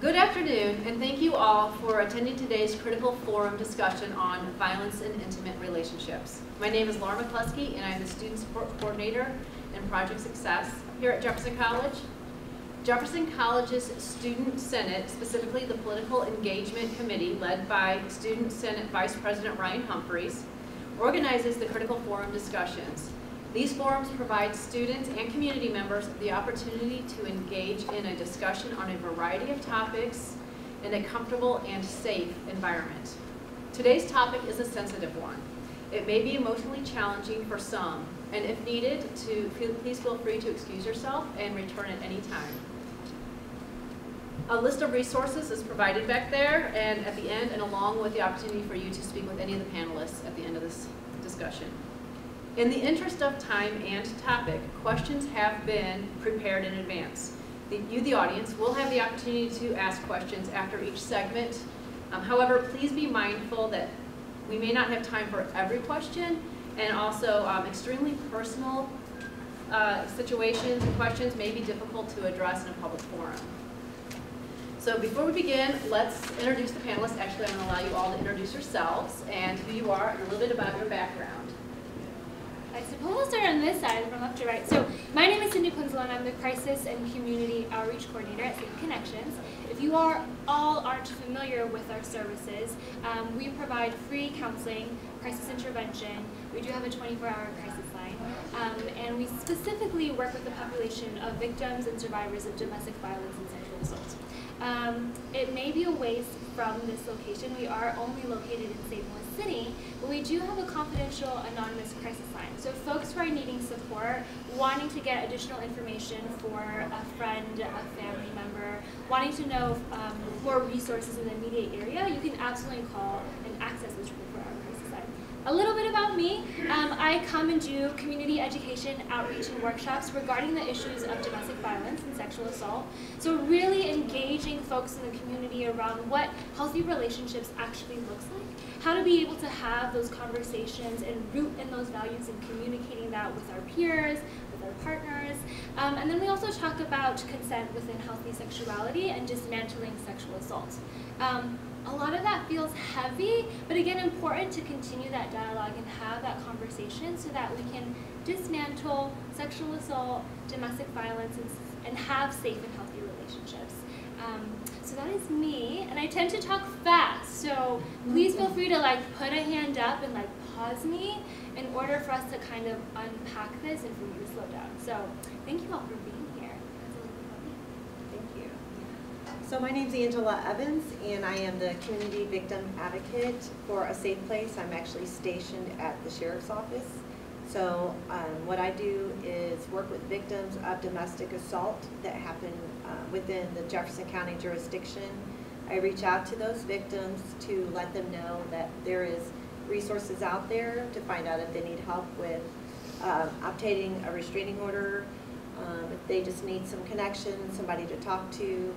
Good afternoon, and thank you all for attending today's critical forum discussion on violence in intimate relationships. My name is Laura McCluskey, and I'm the Student Support Coordinator in Project Success here at Jefferson College. Jefferson College's Student Senate, specifically the Political Engagement Committee led by Student Senate Vice President Ryan Humphreys, organizes the critical forum discussions. These forums provide students and community members the opportunity to engage in a discussion on a variety of topics in a comfortable and safe environment. Today's topic is a sensitive one. It may be emotionally challenging for some, and if needed, to please feel free to excuse yourself and return at any time. A list of resources is provided back there and at the end, and along with the opportunity for you to speak with any of the panelists at the end of this discussion. In the interest of time and topic, questions have been prepared in advance. The, you, the audience, will have the opportunity to ask questions after each segment. Um, however, please be mindful that we may not have time for every question, and also um, extremely personal uh, situations and questions may be difficult to address in a public forum. So before we begin, let's introduce the panelists. Actually, I'm going to allow you all to introduce yourselves and who you are and a little bit about your background. I suppose start on this side from left to right. So my name is Cindy Punzel and I'm the Crisis and Community Outreach Coordinator at Safe Connections. If you are all aren't familiar with our services, um, we provide free counseling, crisis intervention. We do have a 24-hour crisis line. Um, and we specifically work with the population of victims and survivors of domestic violence and sexual assault. Um, it may be a ways from this location. We are only located in St. Louis City, but we do have a confidential anonymous crisis line. So folks who are needing support, wanting to get additional information for a friend, a family member, wanting to know um, more resources in the immediate area, you can absolutely call and access this 24-hour crisis line. A little bit about me. Um, I come and do community education, outreach, and workshops regarding the issues of domestic violence and sexual assault. So really engaging folks in the community around what healthy relationships actually looks like, how to be able to have those conversations and root in those values and communicating that with our peers, with our partners. Um, and then we also talk about consent within healthy sexuality and dismantling sexual assault. Um, a lot of that feels heavy, but again, important to continue that dialogue and have that conversation so that we can dismantle sexual assault, domestic violence, and, have safe and healthy relationships. Um, so that is me, and I tend to talk fast, so please feel free to like put a hand up and like pause me in order for us to kind of unpack this and for me to slow down. So thank you all for being here. Thank you. So my name is Angela Evans, and I am the community victim advocate for A Safe Place. I'm actually stationed at the sheriff's office. So um, what I do is work with victims of domestic assault that happen uh, within the Jefferson County jurisdiction. I reach out to those victims to let them know that there is resources out there to find out if they need help with uh, obtaining a restraining order, um, if they just need some connection, somebody to talk to.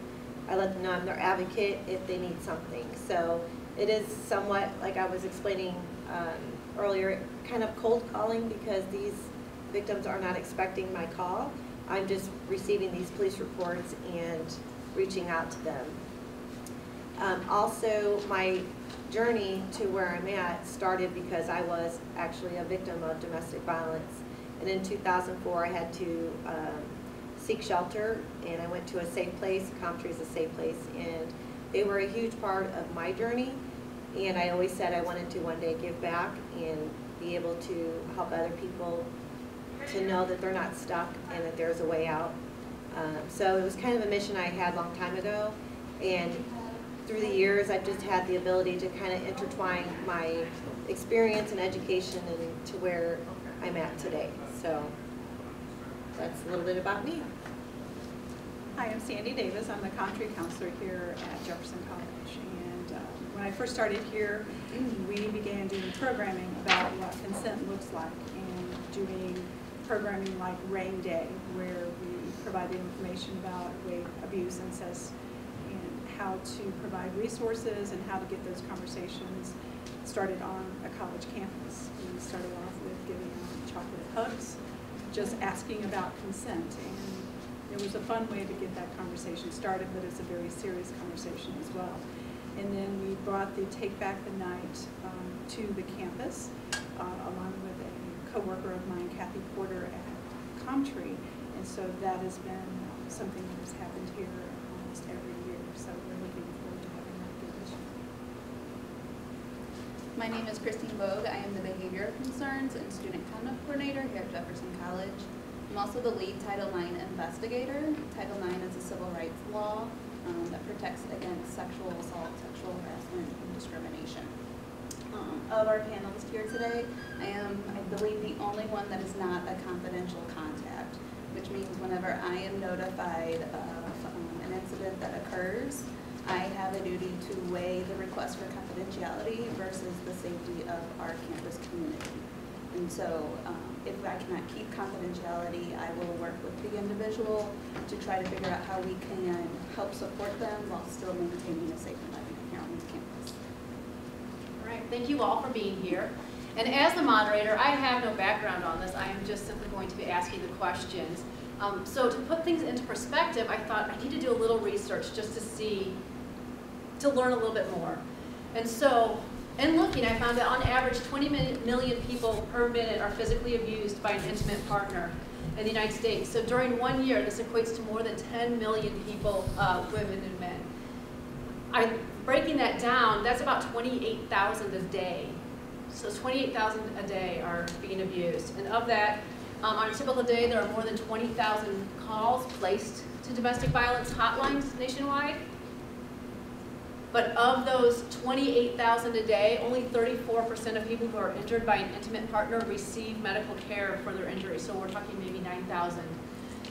I let them know I'm their advocate if they need something. So it is somewhat, like I was explaining um, earlier, kind of cold calling because these victims are not expecting my call. I'm just receiving these police reports and reaching out to them. Um, also, my journey to where I'm at started because I was actually a victim of domestic violence. And in 2004, I had to um, seek shelter, and I went to a safe place. COMTREA is a safe place, and they were a huge part of my journey. And I always said I wanted to one day give back and be able to help other people to know that they're not stuck and that there's a way out. Um, so it was kind of a mission I had a long time ago. And through the years, I've just had the ability to kind of intertwine my experience and education and to where I'm at today. So that's a little bit about me. Hi, I'm Sandy Davis. I'm the COMTREA counselor here at Jefferson College. When I first started here, we began doing programming about what consent looks like and doing programming like RAINN Day, where we provided information about rape, abuse, incest, and how to provide resources and how to get those conversations started on a college campus. We started off with giving chocolate hugs, just asking about consent. And it was a fun way to get that conversation started, but it's a very serious conversation as well. And then we brought the Take Back the Night um, to the campus, uh, along with a coworker of mine, Kathy Porter at COMTREA. And so that has been um, something that has happened here almost every year, so we're looking forward to having that again this year. My name is Christine Vogue. I am the Behavior Concerns and Student Conduct Coordinator here at Jefferson College. I'm also the lead Title IX investigator. Title IX is a civil rights law um, that protects against sexual assault, sexual harassment, and discrimination. Um, of our panelists here today, I am, I believe, the only one that is not a confidential contact, which means whenever I am notified of um, an incident that occurs, I have a duty to weigh the request for confidentiality versus the safety of our campus community. And so um, if I cannot keep confidentiality, I will work with the individual to try to figure out how we can help support them while still maintaining a safe environment here on this campus. All right, thank you all for being here. And as the moderator, I have no background on this. I am just simply going to be asking the questions. Um, so to put things into perspective, I thought I need to do a little research just to see, to learn a little bit more. And so in looking, I found that on average, 20 million people per minute are physically abused by an intimate partner in the United States. So during one year, this equates to more than 10 million people, uh, women and men. I, breaking that down, that's about 28,000 a day. So 28,000 a day are being abused. And of that, um, on a typical day, there are more than 20,000 calls placed to domestic violence hotlines nationwide. But of those 28,000 a day, only 34% of people who are injured by an intimate partner receive medical care for their injury. So we're talking maybe 9,000.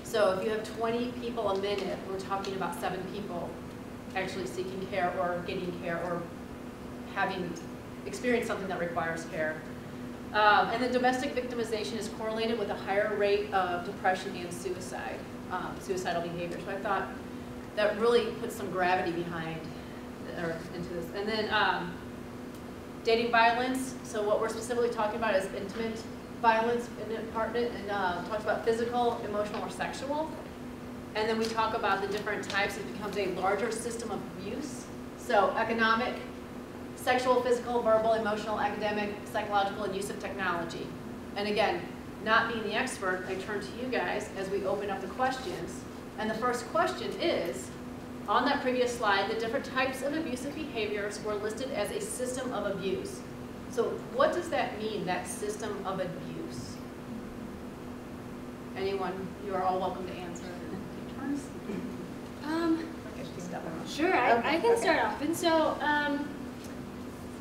So if you have 20 people a minute, we're talking about seven people actually seeking care or getting care or having experienced something that requires care. Um, and then domestic victimization is correlated with a higher rate of depression and suicide, um, suicidal behavior. So I thought that really puts some gravity behind or into this. And then um, dating violence. So what we're specifically talking about is intimate violence in an apartment, and uh, talks about physical, emotional, or sexual. And then we talk about the different types. It becomes a larger system of abuse. So economic, sexual, physical, verbal, emotional, academic, psychological, and use of technology. And again, not being the expert, I turn to you guys as we open up the questions. And the first question is, on that previous slide, the different types of abusive behaviors were listed as a system of abuse. So what does that mean, that system of abuse? Anyone, you are all welcome to answer. Um, sure, I, I can start off. And so, um,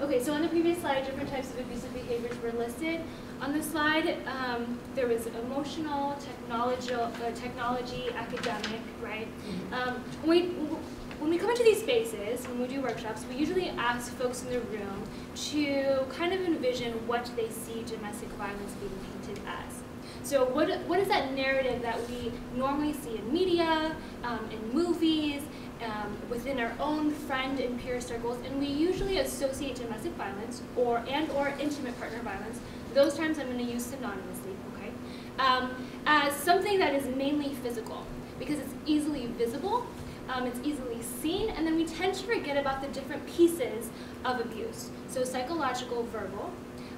okay, so on the previous slide, different types of abusive behaviors were listed. On the slide, um, there was emotional, technology, uh, technology, academic, right? Mm-hmm. Um, when, we, when we come into these spaces, when we do workshops, we usually ask folks in the room to kind of envision what they see domestic violence being painted as. So what, what is that narrative that we normally see in media, um, in movies, um, within our own friend and peer circles, and we usually associate domestic violence or and or intimate partner violence those terms I'm going to use synonymously, okay, um, as something that is mainly physical because it's easily visible, um, it's easily seen, and then we tend to forget about the different pieces of abuse. So psychological, verbal,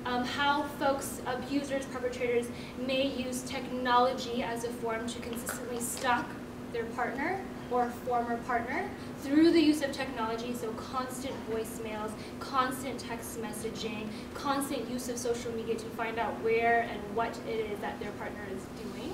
um, how folks, abusers, perpetrators may use technology as a form to consistently stalk their partner or former partner through the use of technology, so constant voicemails, constant text messaging, constant use of social media to find out where and what it is that their partner is doing.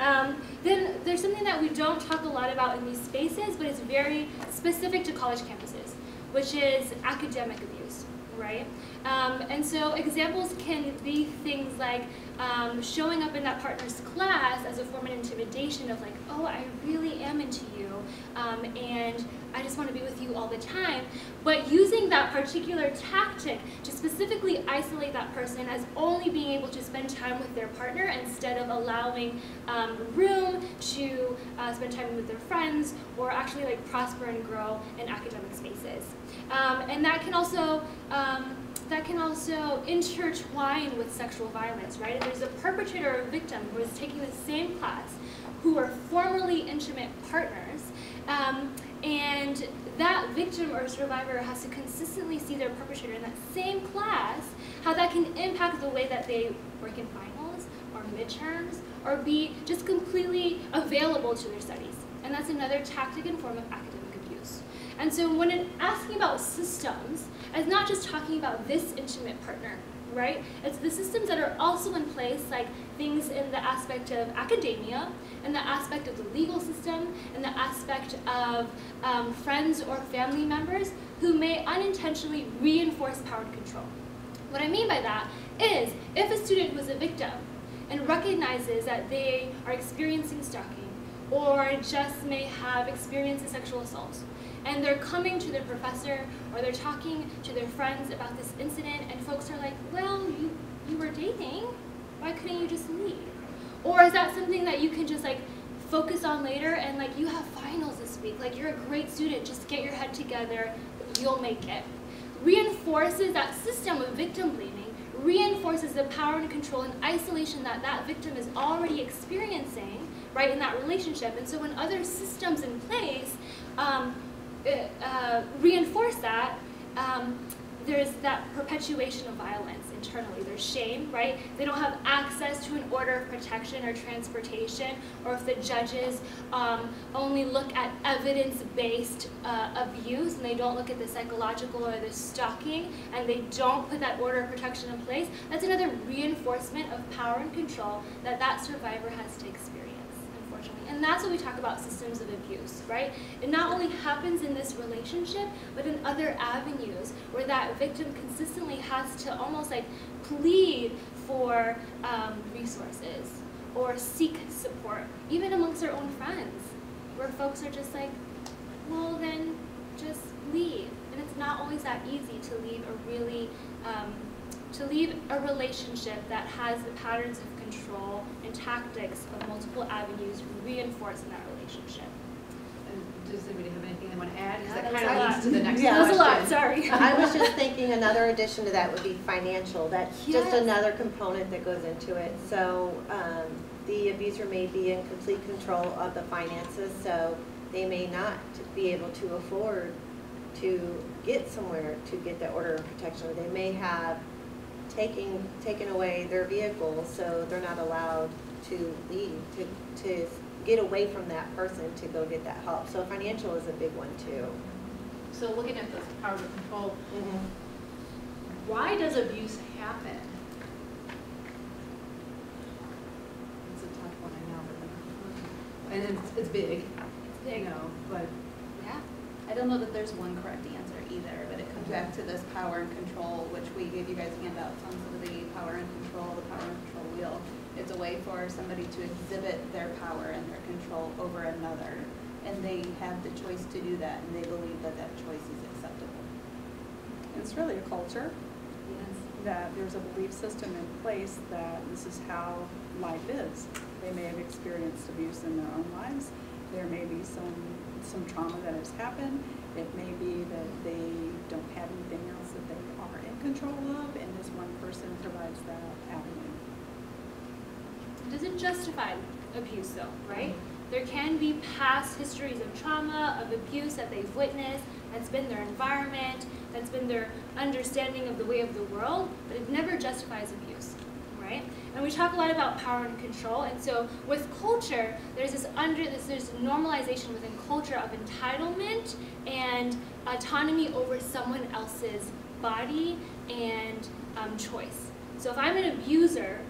Um, then there's something that we don't talk a lot about in these spaces, but it's very specific to college campuses, which is academic abuse, right? Um, and so examples can be things like um, showing up in that partner's class as a form of intimidation of like, oh, I really am into you, um, and I just want to be with you all the time. But using that particular tactic to specifically isolate that person as only being able to spend time with their partner instead of allowing um, room to uh, spend time with their friends or actually like prosper and grow in academic spaces. Um, and that can also um, that can also intertwine with sexual violence, right? If there's a perpetrator or victim who is taking the same class, who are formerly intimate partners. Um, and that victim or survivor has to consistently see their perpetrator in that same class, how that can impact the way that they work in finals or midterms or be just completely available to their studies. And that's another tactic and form of academic. And so when it, asking about systems, it's not just talking about this intimate partner, right? It's the systems that are also in place, like things in the aspect of academia, and the aspect of the legal system, and the aspect of um, friends or family members who may unintentionally reinforce power and control. What I mean by that is, if a student was a victim and recognizes that they are experiencing stalking, or just may have experienced a sexual assault, and they're coming to their professor or they're talking to their friends about this incident and folks are like, well, you, you were dating, why couldn't you just leave? Or is that something that you can just like focus on later and like you have finals this week, like you're a great student, just get your head together, you'll make it. Reinforces that system of victim blaming, reinforces the power and control and isolation that that victim is already experiencing, right, in that relationship. And so when other systems in place um, uh, reinforce that, um, there's that perpetuation of violence internally. There's shame, right? They don't have access to an order of protection or transportation, or if the judges um, only look at evidence-based uh, abuse and they don't look at the psychological or the stalking, and they don't put that order of protection in place, that's another reinforcement of power and control that that survivor has to experience. And that's what we talk about systems of abuse, right? It not only happens in this relationship, but in other avenues where that victim consistently has to almost like plead for um, resources or seek support, even amongst their own friends, where folks are just like, well, then just leave. And it's not always that easy to leave a really um, to leave a relationship that has the patterns of control and tactics of multiple avenues reinforcing that relationship. And does anybody have anything they want to add? Because Yeah, that that kind of leads to the next Yeah. That was a lot, question. sorry. I was just thinking another addition to that would be financial. That's just another component that goes into it. So um, the abuser may be in complete control of the finances, so they may not be able to afford to get somewhere to get the order of protection. Or They may have taken, taken away their vehicle, so they're not allowed to leave, to, to get away from that person to go get that help. So financial is a big one too. So looking at this power to control, Mm-hmm. why does abuse happen? It's a tough one, I know, but, and it's, it's big, you know, but Yeah. I don't know that there's one correct answer either, but it comes back to this power and control, which we gave you guys handouts on some of the power and control, the power and control wheel. It's a way for somebody to exhibit their power and their control over another, and they have the choice to do that, and they believe that that choice is acceptable. It's really a culture, that there's a belief system in place that this is how life is. They may have experienced abuse in their own lives. There may be some, some trauma that has happened. It may be that they don't have anything else that they are in control of, and this one person provides that avenue. It doesn't justify abuse though, right? Mm-hmm. There can be past histories of trauma, of abuse that they've witnessed, that's been their environment, that's been their understanding of the way of the world, but it never justifies abuse, right? And we talk a lot about power and control, and so with culture, there's this under this there's normalization within culture of entitlement and autonomy over someone else's body and um, choice. So if I'm an abuser,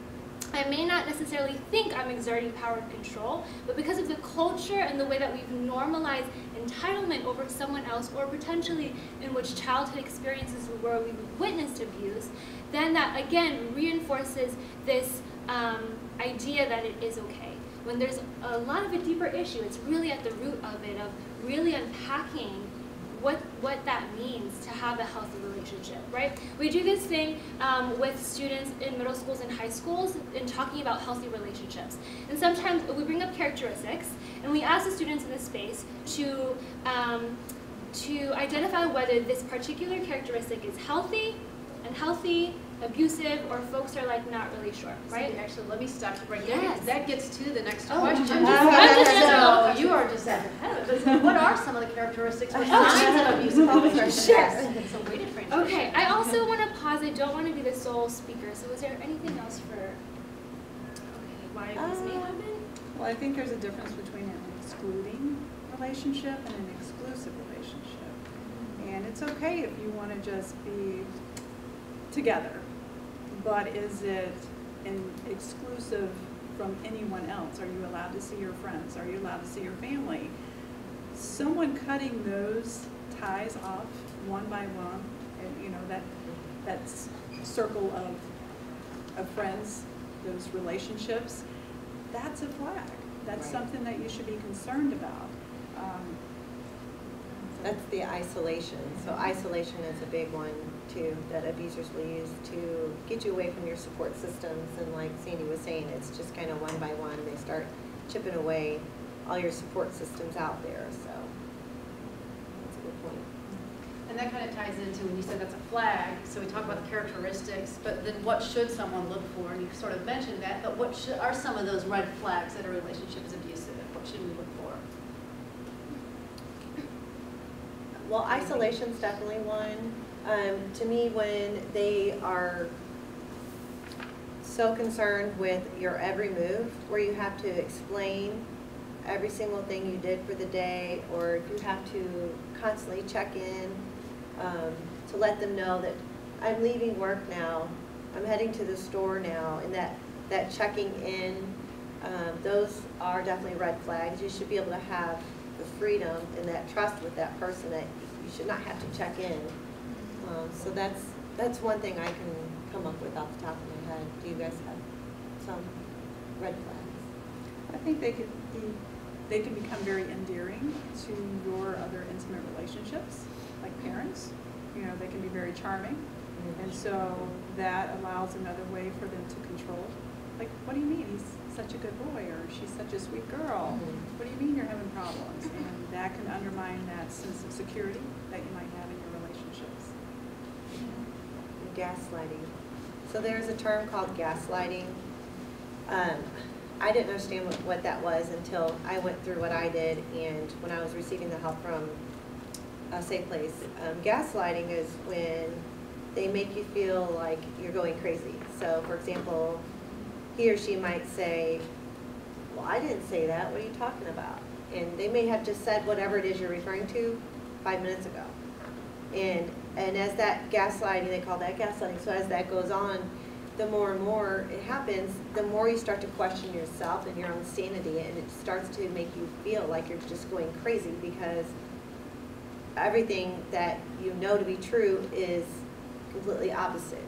I may not necessarily think I'm exerting power and control, but because of the culture and the way that we've normalized entitlement over someone else, or potentially in which childhood experiences where we've witnessed abuse, then that again reinforces this um, idea that it is okay. When there's a lot of a deeper issue, it's really at the root of it, of really unpacking what what that means to have a healthy relationship, right? We do this thing um, with students in middle schools and high schools in talking about healthy relationships. And sometimes we bring up characteristics, and we ask the students in this space to um, to identify whether this particular characteristic is healthy, unhealthy, abusive or folks are like not really sure, right? Cindy, Actually, let me stop you right there, Yes. that gets to the next Oh, question. I'm just- I'm just answering all the So, you are just ahead of it, but what are some of the characteristics or signs of abusive Sure. relationships? So way to transition. Okay, I also want to pause. I don't want to be the sole speaker. So, is there anything else for okay, why this may Uh, happen? Well, I think there's a difference between an excluding relationship and an exclusive relationship. And it's okay if you want to just be together, but is it in exclusive from anyone else? Are you allowed to see your friends? Are you allowed to see your family? Someone cutting those ties off one by one, and you know, that, that circle of, of friends, those relationships, that's a flag. That's Right. something that you should be concerned about. Um, That's the isolation. So isolation is a big one too, that abusers will use to get you away from your support systems. And like Sandy was saying, it's just kind of one by one, they start chipping away all your support systems out there, so. That's a good point. And that kind of ties into when you said that's a flag, so we talk about the characteristics, but then what should someone look for? And you sort of mentioned that, but what should, are some of those red flags that a relationship is abusive? What should we look for? Well, isolation's definitely one. Um, to me, when they are so concerned with your every move, where you have to explain every single thing you did for the day, or you have to constantly check in, um, to let them know that I'm leaving work now, I'm heading to the store now, and that, that checking in, um, those are definitely red flags. You should be able to have the freedom and that trust with that person that you should not have to check in. Um, so that's, that's one thing I can come up with off the top of my head. Do you guys have some red flags? I think they could be, they can become very endearing to your other intimate relationships, like parents. You know, they can be very charming. And so that allows another way for them to control. Like, what do you mean? He's such a good boy, or she's such a sweet girl. Mhm. What do you mean you're having problems? And that can undermine that sense of security that you might have in your relationships. And gaslighting. So there's a term called gaslighting. Um, I didn't understand what, what that was until I went through what I did and when I was receiving the help from a safe place. Um, gaslighting is when they make you feel like you're going crazy. So for example, he or she might say, well, I didn't say that, what are you talking about? And they may have just said whatever it is you're referring to five minutes ago. And, and as that gaslighting, they call that gaslighting, so as that goes on, the more and more it happens, the more you start to question yourself and your own sanity, and it starts to make you feel like you're just going crazy because everything that you know to be true is completely opposite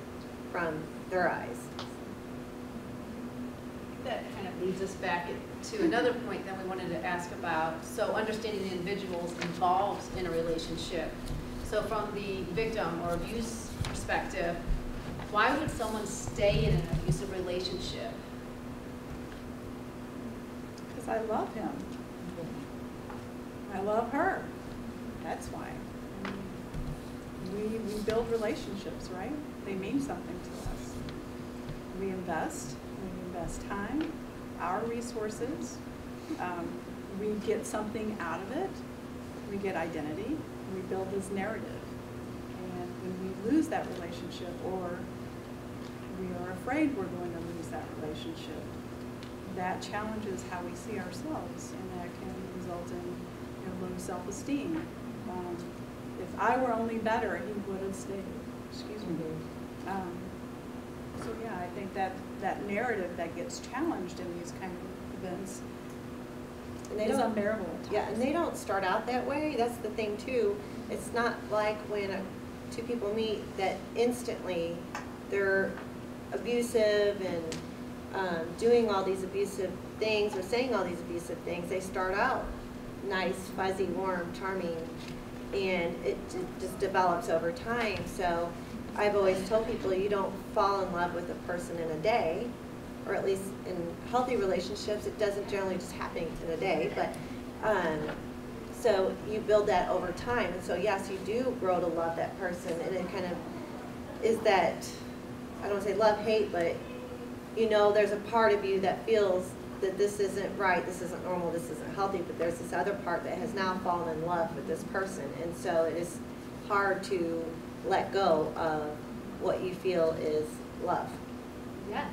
from their eyes. That kind of leads us back to another point that we wanted to ask about. So understanding the individuals involved in a relationship. So from the victim or abuse perspective, why would someone stay in an abusive relationship? Because I love him. I love her. That's why. We, we build relationships, right? They mean something to us. We invest, we invest time, our resources. Um, we get something out of it. We get identity. We build this narrative. And when we lose that relationship or we are afraid we're going to lose that relationship, that challenges how we see ourselves, and that can result in you know, low self-esteem. Um, if I were only better, he would have stayed. Excuse me. Um, so yeah, I think that that narrative that gets challenged in these kind of events And they is don't- unbearable at times. Yeah, and they don't start out that way, that's the thing too. It's not like when uh, two people meet that instantly they're abusive and um, doing all these abusive things or saying all these abusive things. They start out nice, fuzzy, warm, charming, and it ju- just develops over time. So I've always told people you don't fall in love with a person in a day, or at least in healthy relationships, it doesn't generally just happen in a day, but, um, so you build that over time, and so yes, you do grow to love that person, and it kind of is that, I don't say love, hate, but you know, there's a part of you that feels that this isn't right, this isn't normal, this isn't healthy, but there's this other part that has now fallen in love with this person. And so it is hard to let go of what you feel is love. Yes.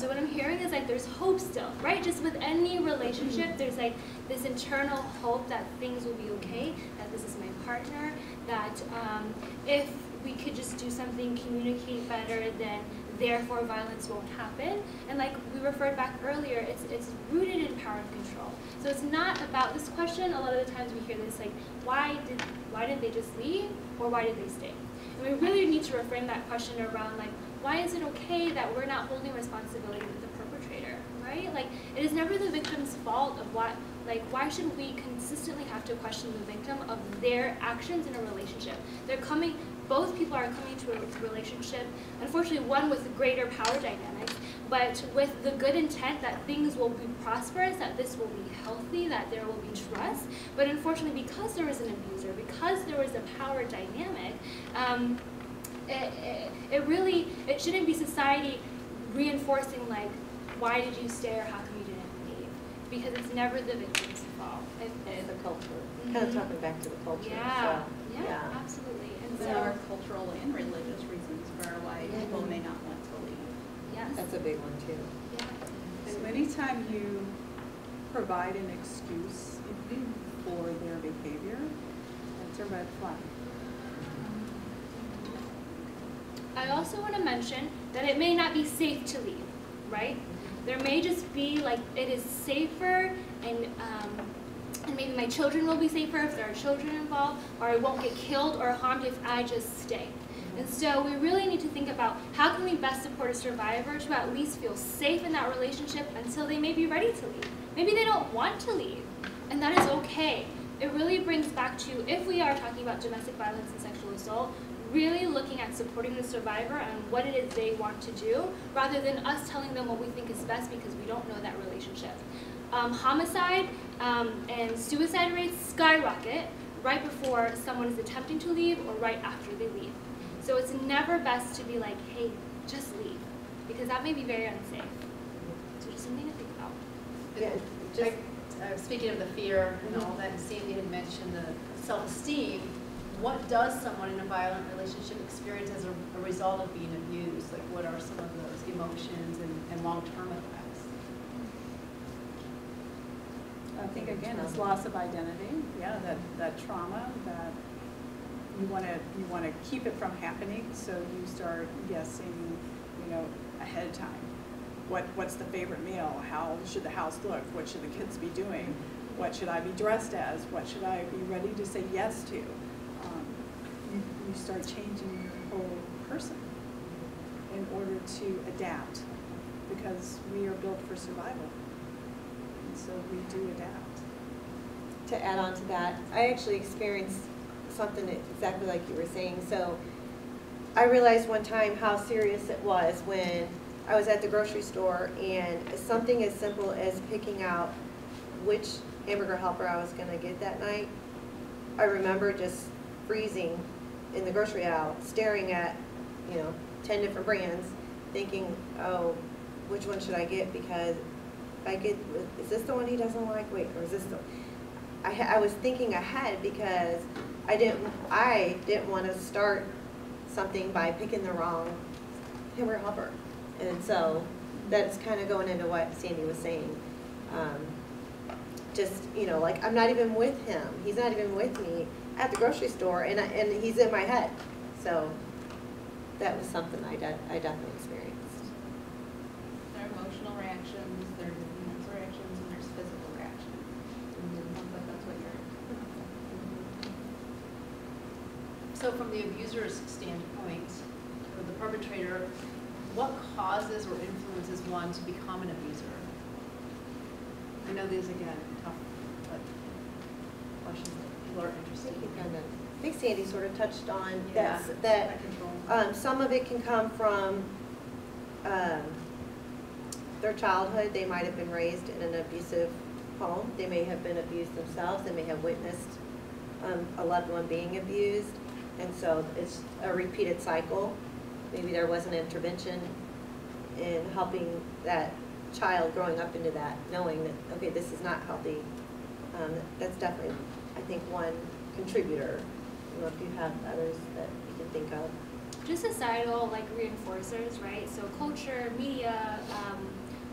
So what I'm hearing is like there's hope still, right? Just with any relationship, there's like this internal hope that things will be okay, that this is my partner, that um, if we could just do something, communicate better, then therefore violence won't happen. And like we referred back earlier, it's, it's rooted in power and control. So it's not about this question, a lot of the times we hear this like, why did, why did they just leave or why did they stay? And we really need to reframe that question around like, why is it okay that we're not holding responsibility with the perpetrator, right? Like, it is never the victim's fault of what, like, why should we consistently have to question the victim of their actions in a relationship? They're coming, both people are coming to a relationship, unfortunately, one with greater power dynamics, but with the good intent that things will be prosperous, that this will be healthy, that there will be trust. But unfortunately, because there was an abuser, because there was a power dynamic, um, it, it, it really, it shouldn't be society reinforcing like, why did you stay or how come you didn't leave? Because it's never the victim's fault. It, it, It's a culture, mm-hmm. kind of talking back to the culture. yeah, so, yeah, yeah. absolutely. And There are cultural and religious reasons for why people may not want to leave. yes, That's a big one too. yeah. So anytime you provide an excuse for their behavior, that's a red flag. I also want to mention that it may not be safe to leave, right? There may just be like it is safer, and um, and maybe my children will be safer if there are children involved, or I won't get killed or harmed if I just stay. And so we really need to think about how can we best support a survivor to at least feel safe in that relationship until they may be ready to leave. Maybe they don't want to leave, and that is okay. It really brings back to if we are talking about domestic violence and sexual assault, really looking at supporting the survivor and what it is they want to do, rather than us telling them what we think is best because we don't know that relationship. Um, homicide um, and suicide rates skyrocket right before someone is attempting to leave or right after they leave. So it's never best to be like, hey, just leave, because that may be very unsafe. So just something to think about. Yeah, Just, uh, speaking of the fear and all that, and Sandy had mentioned the self-esteem, what does someone in a violent relationship experience as a, a result of being abused? Like, what are some of those emotions and, and long-term effects? I think again, it's loss of identity, yeah, that, that trauma, that you want to, you want to keep it from happening, so you start guessing, you know, ahead of time. What, what's the favorite meal? How should the house look? What should the kids be doing? What should I be dressed as? What should I be ready to say yes to? You, start changing your whole person in order to adapt, because we are built for survival. And so we do adapt. To add on to that, I actually experienced something exactly like you were saying. So I realized one time how serious it was when I was at the grocery store and something as simple as picking out which hamburger helper I was gonna get that night. I remember just freezing in the grocery aisle, staring at, you know, ten different brands, thinking, oh, which one should I get? Because if I get, is this the one he doesn't like? Wait, or is this the? I, I was thinking ahead because I didn't, I didn't want to start something by picking the wrong hamburger helper. And so that's kind of going into what Sandy was saying. Um, just, you know, like I'm not even with him. He's not even with me at the grocery store and, I, and he's in my head. So that was something I, de- I definitely experienced. There are emotional reactions, there are mental reactions, and there's physical reactions. Sounds like that's what you're. So from the abuser's standpoint, or the perpetrator, what causes or influences one to become an abuser? I know these, again, tough, but questions that people are I interested think in. I think Sandy sort of touched on Yeah. that. Um, some of it can come from, um, their childhood. They might have been raised in an abusive home. They may have been abused themselves. They may have witnessed, um, a loved one being abused. And so it's a repeated cycle. maybe there was an intervention in helping that child growing up into that, knowing that, okay, this is not healthy. Um, That's definitely, think, one contributor. I don't know if you have others that you can think of. just societal like reinforcers, right? So culture, media, um,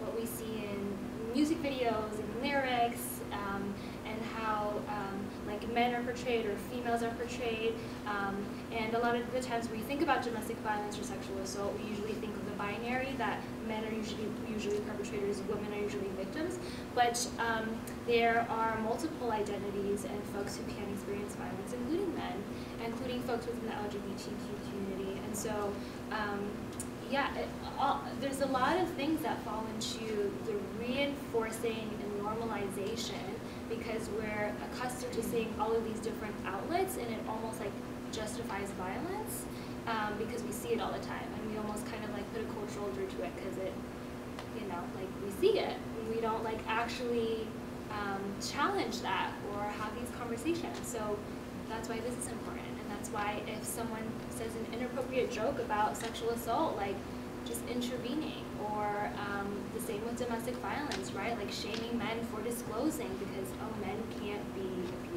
what we see in music videos and lyrics, um, and how um, like men are portrayed or females are portrayed. Um, and a lot of the times when we think about domestic violence or sexual assault, we usually think of the binary that usually usually perpetrators, women are usually victims. But um, there are multiple identities and folks who can experience violence, including men, including folks within the LGBTQ community. And so, um, yeah, it, all, there's a lot of things that fall into the reinforcing and normalization because we're accustomed to seeing all of these different outlets and it almost like justifies violence um, because we see it all the time and we almost kind of like put a cultural root to it because it, you know, like we see it we don't like actually um, challenge that or have these conversations. So that's why this is important and that's why if someone says an inappropriate joke about sexual assault, like just intervening or um, the same with domestic violence, right? Like shaming men for disclosing because oh men can't be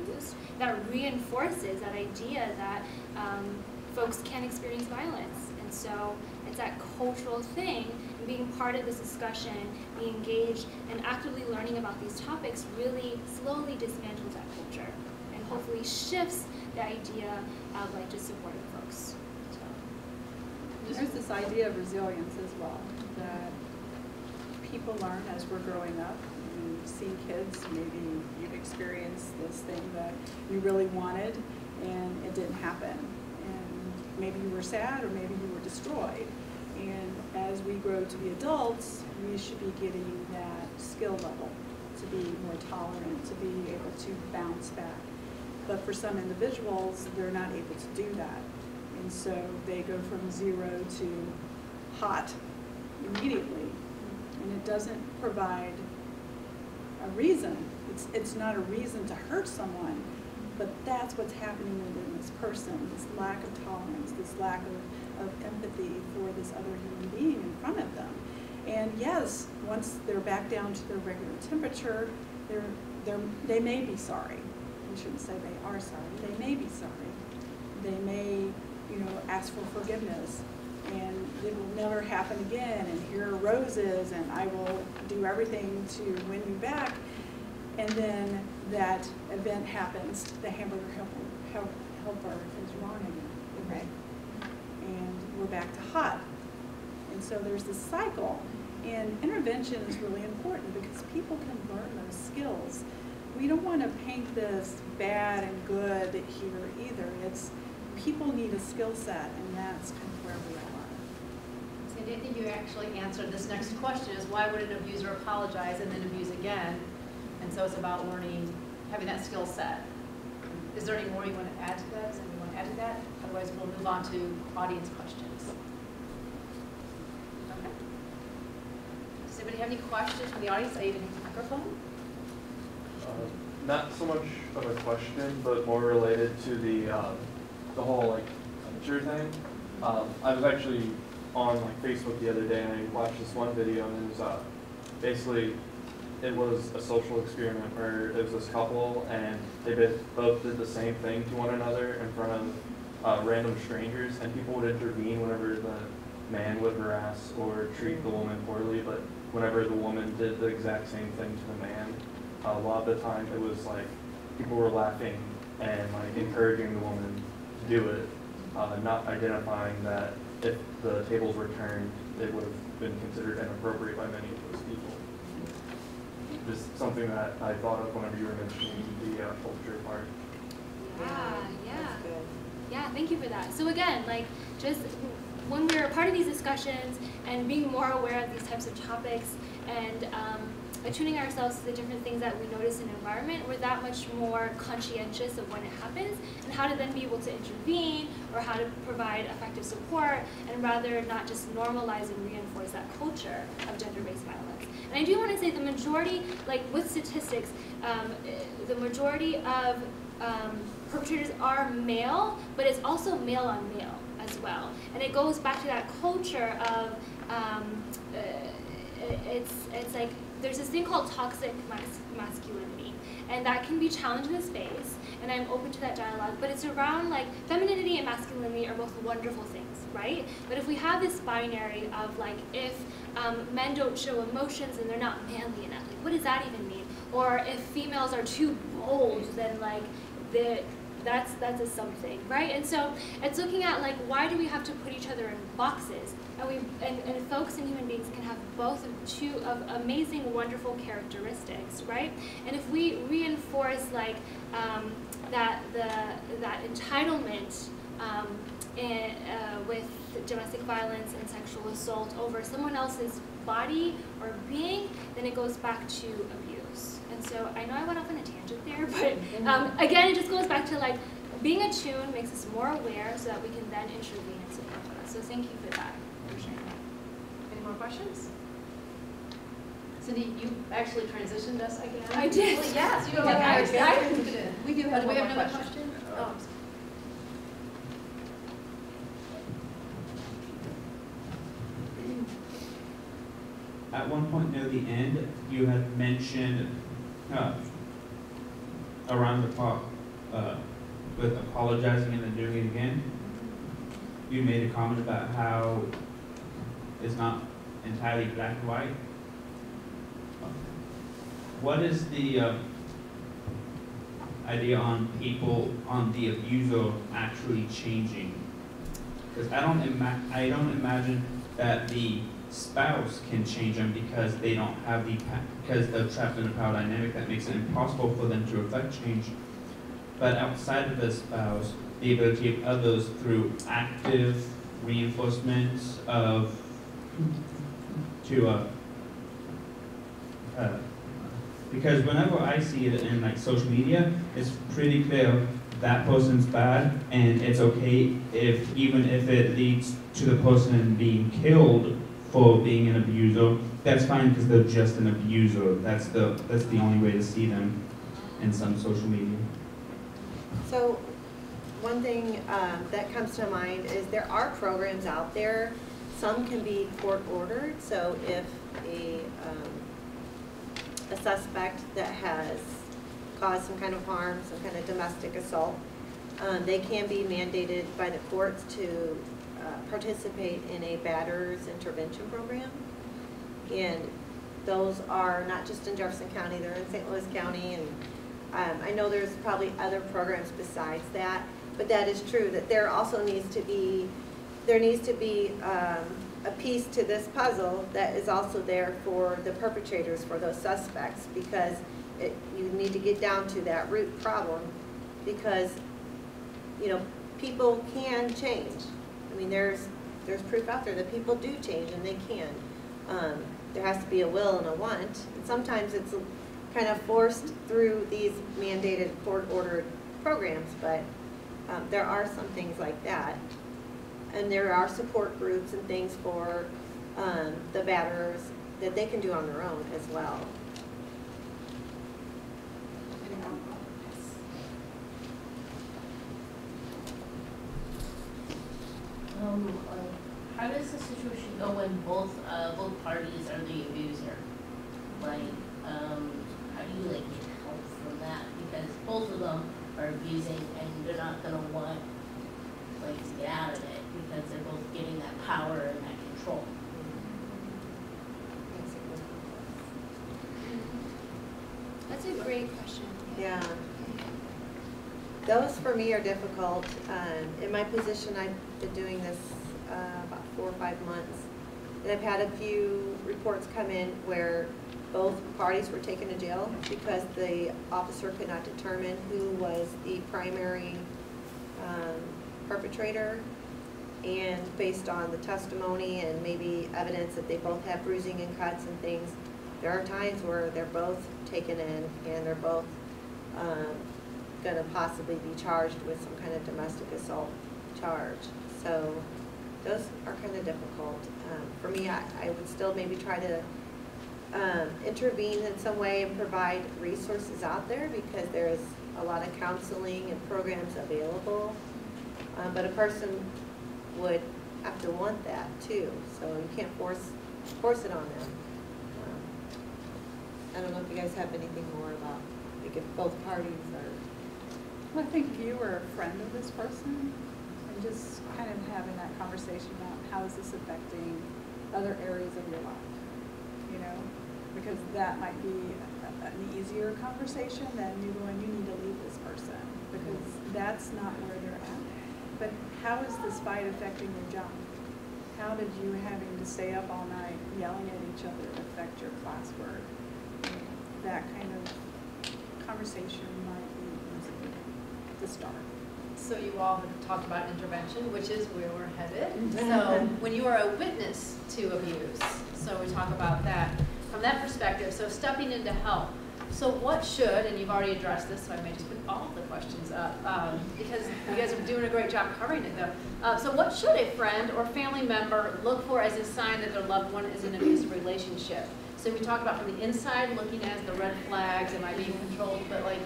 abused. That reinforces that idea that um, folks can't experience violence, and so it's that cultural thing. Being part of this discussion, being engaged, and actively learning about these topics really slowly dismantles that culture and hopefully shifts the idea of like just supporting folks. So. There's this idea of resilience as well, that people learn as we're growing up. You see kids, maybe you've experienced this thing that you really wanted and it didn't happen. And maybe you were sad or maybe you were destroyed. And as we grow to be adults, we should be getting that skill level to be more tolerant, to be able to bounce back. But for some individuals, they're not able to do that. And so they go from zero to hot immediately. And it doesn't provide a reason. It's, it's not a reason to hurt someone, but that's what's happening within this person, this lack of tolerance, this lack of, of empathy for this other human being in front of them. And yes, once they're back down to their regular temperature, they're, they're, they may be sorry. I shouldn't say they are sorry. They may be sorry. They may, you know, ask for forgiveness and it will never happen again and here are roses and I will do everything to win you back. And then that event happens, the hamburger helper, helper is wrong again. Right. And we're back to hot. And so there's this cycle. And intervention is really important because people can learn those skills. We don't want to paint this bad and good here either. It's people need a skill set, and that's kind of where we are. Sandy, I think you actually answered this next question is why would an abuser apologize and then abuse again? And so it's about learning, having that skill set. Is there any more you want to add to that? Does anyone want to add to that? Otherwise, we'll move on to audience questions. Okay. Does anybody have any questions from the audience? I even have a microphone. Uh, Not so much of a question, but more related to the, uh, the whole like temperature thing. Um, I was actually on like Facebook the other day and I watched this one video and it was, uh, basically, it was a social experiment where it was this couple and they both did the same thing to one another in front of, uh, random strangers and people would intervene whenever the man would harass or treat the woman poorly, but whenever the woman did the exact same thing to the man, a lot of the time it was like people were laughing and like encouraging the woman to do it, uh, not identifying that if the tables were turned, it would have been considered inappropriate by many of those people. Just something that I thought of whenever you were mentioning the uh, culture part. Yeah, yeah. Yeah, thank you for that. So again, like just when we're a part of these discussions and being more aware of these types of topics and um, attuning ourselves to the different things that we notice in the environment, we're that much more conscientious of when it happens and how to then be able to intervene or how to provide effective support and rather not just normalize and reinforce that culture of gender-based violence. And I do want to say the majority, like with statistics, um, the majority of um, perpetrators are male, but it's also male on male as well. And it goes back to that culture of um, uh, it's it's like there's this thing called toxic mas- masculinity, and that can be challenged in the space. And I'm open to that dialogue, but it's around like femininity and masculinity are both wonderful things, right? But if we have this binary of like if um, men don't show emotions and they're not manly enough, like what does that even mean? Or if females are too bold, then like the that's that's a something, right? And so it's looking at like why do we have to put each other in boxes? And we and, and folks and human beings can have both of two of amazing, wonderful characteristics, right? And if we reinforce like um, that the that entitlement um, in, uh, with domestic violence and sexual assault over someone else's body or being, then it goes back to abuse. And so I know I went off on a tangent there, but um, again, it just goes back to like being attuned makes us more aware so that we can then intervene and support us. So thank you for that, for sharing that. Any more questions? Cindy, you actually transitioned us again. I did. Well, Yes, you Yeah, have. I I I- We do Oh, have do we have more another question. question? Oh, At one point near the end, you had mentioned, uh, around the clock, uh, with apologizing and then doing it again. You made a comment about how it's not entirely black and white. What is the, uh, idea on people, on the abuser actually changing? Because I don't I don't imagine that the spouse can change them because they don't have the, because they're trapped in a power dynamic that makes it impossible for them to affect change. But outside of the spouse, the ability of others through active reinforcement of, to, uh, uh, because whenever I see it in like social media, it's pretty clear that person's bad and it's okay if, even if it leads to the person being killed for being an abuser, that's fine because they're just an abuser. That's the, that's the only way to see them in some social media. So, one thing um, that comes to mind is there are programs out there. Some can be court ordered, so if a, um, a suspect that has caused some kind of harm, some kind of domestic assault, um, they can be mandated by the courts to participate in a batter's intervention program. And those are not just in Jefferson County, they're in St. Louis County, and um, I know there's probably other programs besides that, but that is true, that there also needs to be, there needs to be um, a piece to this puzzle that is also there for the perpetrators, for those suspects, because it, you need to get down to that root problem, because, you know, people can change. I mean, there's, there's proof out there that people do change, and they can. Um, There has to be a will and a want, and sometimes it's kind of forced through these mandated court-ordered programs, but um, there are some things like that. And there are support groups and things for um, the batterers that they can do on their own as well. Any more comments? Um, uh, how does the situation go when both, uh, both parties are the abuser? Like, um, how do you like get help from that? Because both of them are abusing and they're not gonna want, like, to get out of it because they're both getting that power and that control. That's a great question. Yeah. Those for me are difficult. Um, In my position, I've been doing this uh, about four or five months. And I've had a few reports come in where both parties were taken to jail because the officer could not determine who was the primary um, perpetrator. And based on the testimony and maybe evidence that they both have bruising and cuts and things, there are times where they're both taken in and they're both um, going to possibly be charged with some kind of domestic assault charge. So those are kind of difficult. Um, For me, I, I would still maybe try to um, intervene in some way and provide resources out there because there's a lot of counseling and programs available. Um, But a person would have to want that too, so you can't force, force it on them. Um, I don't know if you guys have anything more about, like if both parties are, Well, I think you were a friend of this person, just kind of having that conversation about how is this affecting other areas of your life, you know? Because that might be a- an easier conversation than you going, you need to leave this person, because mm-hmm. that's not where they're at. But how is this fight affecting your job? How did you having to stay up all night yelling at each other affect your classwork? That kind of conversation might be the start. So you all have talked about intervention, which is where we're headed. So when you are a witness to abuse, so we talk about that from that perspective, so stepping in to help. So what should, and you've already addressed this, so I may just put all the questions up, um, because you guys are doing a great job covering it though. Uh, so what should a friend or family member look for as a sign that their loved one is in an abusive relationship? So we talk about from the inside, looking at the red flags, am I being controlled, but like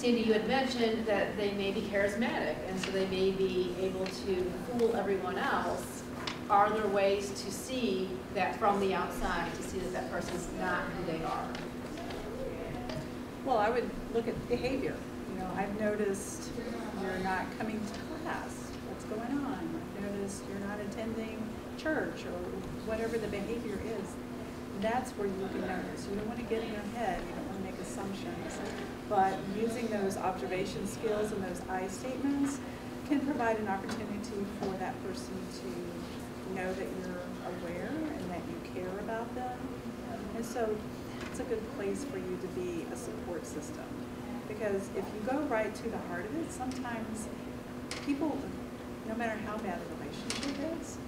Sandy, you had mentioned that they may be charismatic, and so they may be able to fool everyone else. Are there ways to see that from the outside, to see that that person's not who they are? Well, I would look at behavior. You know, I've noticed you're not coming to class. What's going on? I've noticed you're not attending church or whatever the behavior is. That's where you can notice. You don't want to get in your head. You don't want to make assumptions. But using those observation skills and those I statements can provide an opportunity for that person to know that you're aware and that you care about them. And so it's a good place for you to be a support system. Because if you go right to the heart of it, sometimes people, no matter how bad the relationship is,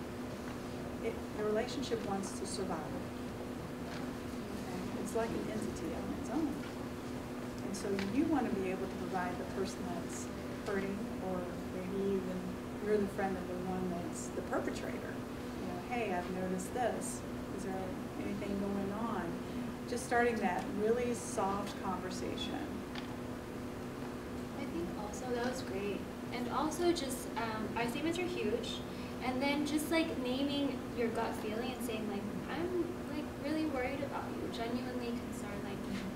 it, the relationship wants to survive. Okay? It's like an entity. And so you want to be able to provide the person that's hurting, or maybe even you're the friend of the one that's the perpetrator. You know, hey, I've noticed this. Is there anything going on? Just starting that really soft conversation. I think also that was great. And also just, um, I statements are huge. And then just like naming your gut feeling and saying like, I'm like really worried about you, genuinely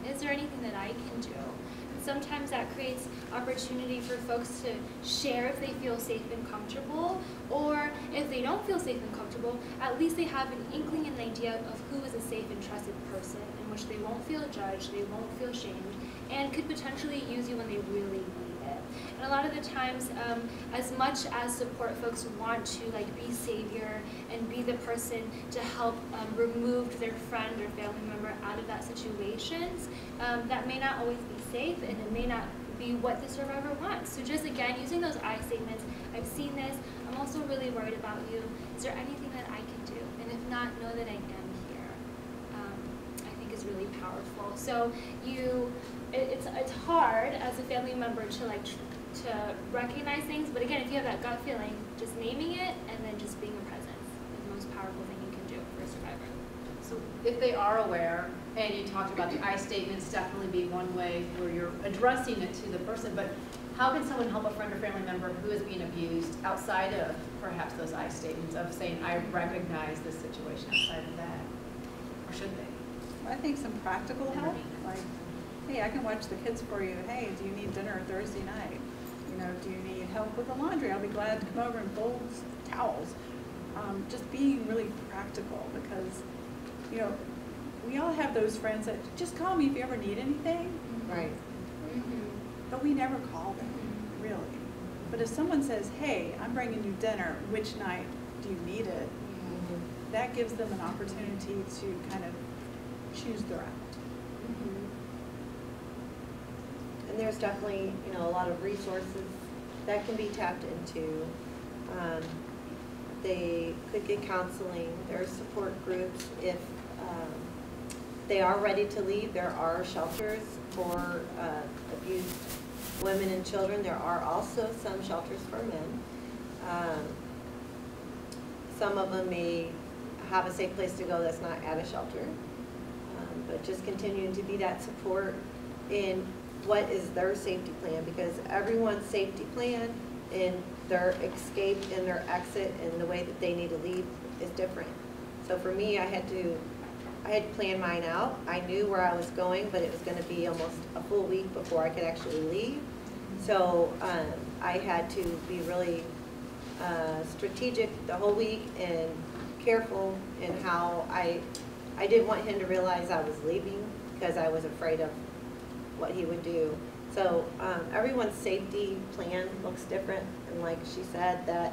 is there anything that I can do? And sometimes that creates opportunity for folks to share if they feel safe and comfortable, or if they don't feel safe and comfortable, at least they have an inkling and idea of who is a safe and trusted person in which they won't feel judged, they won't feel shamed, and could potentially use you when they really need. And a lot of the times, um, as much as support folks want to like be savior and be the person to help um, remove their friend or family member out of that situations, um, that may not always be safe and it may not be what the survivor wants. So just again, using those I statements, I've seen this, I'm also really worried about you. Is there anything that I can do? And if not, know that I am here. Um, I think is really powerful. So you, it, it's it's hard as a family member to like to recognize things, but again, if you have that gut feeling, just naming it and then just being a presence is the most powerful thing you can do for a survivor. So if they are aware, and you talked about the I statements definitely be one way where you're addressing it to the person, but how can someone help a friend or family member who is being abused outside of perhaps those I statements of saying, I recognize this situation outside of that? Or should they? I think some practical help, like, hey, I can watch the kids for you. Hey, do you need dinner Thursday night? You know, do you need help with the laundry? I'll be glad to come over and fold towels. Um, just being really practical because, you know, we all have those friends that just call me if you ever need anything, right? Mm-hmm. but we never call them, mm-hmm. really. But if someone says, hey, I'm bringing you dinner, which night do you need it? Mm-hmm. That gives them an opportunity to kind of choose their out. And there's definitely, you know, a lot of resources that can be tapped into. Um, They could get counseling, there are support groups if um, they are ready to leave. There are shelters for uh, abused women and children. There are also some shelters for men. Um, Some of them may have a safe place to go that's not at a shelter. Um, But just continuing to be that support in what is their safety plan, because everyone's safety plan and their escape and their exit and the way that they need to leave is different. So for me, I had to, I had planned mine out. I knew where I was going, but it was gonna be almost a full week before I could actually leave. So, um, I had to be really, uh, strategic the whole week and careful in how I, I didn't want him to realize I was leaving because I was afraid of what he would do. So, um, everyone's safety plan looks different, and like she said, that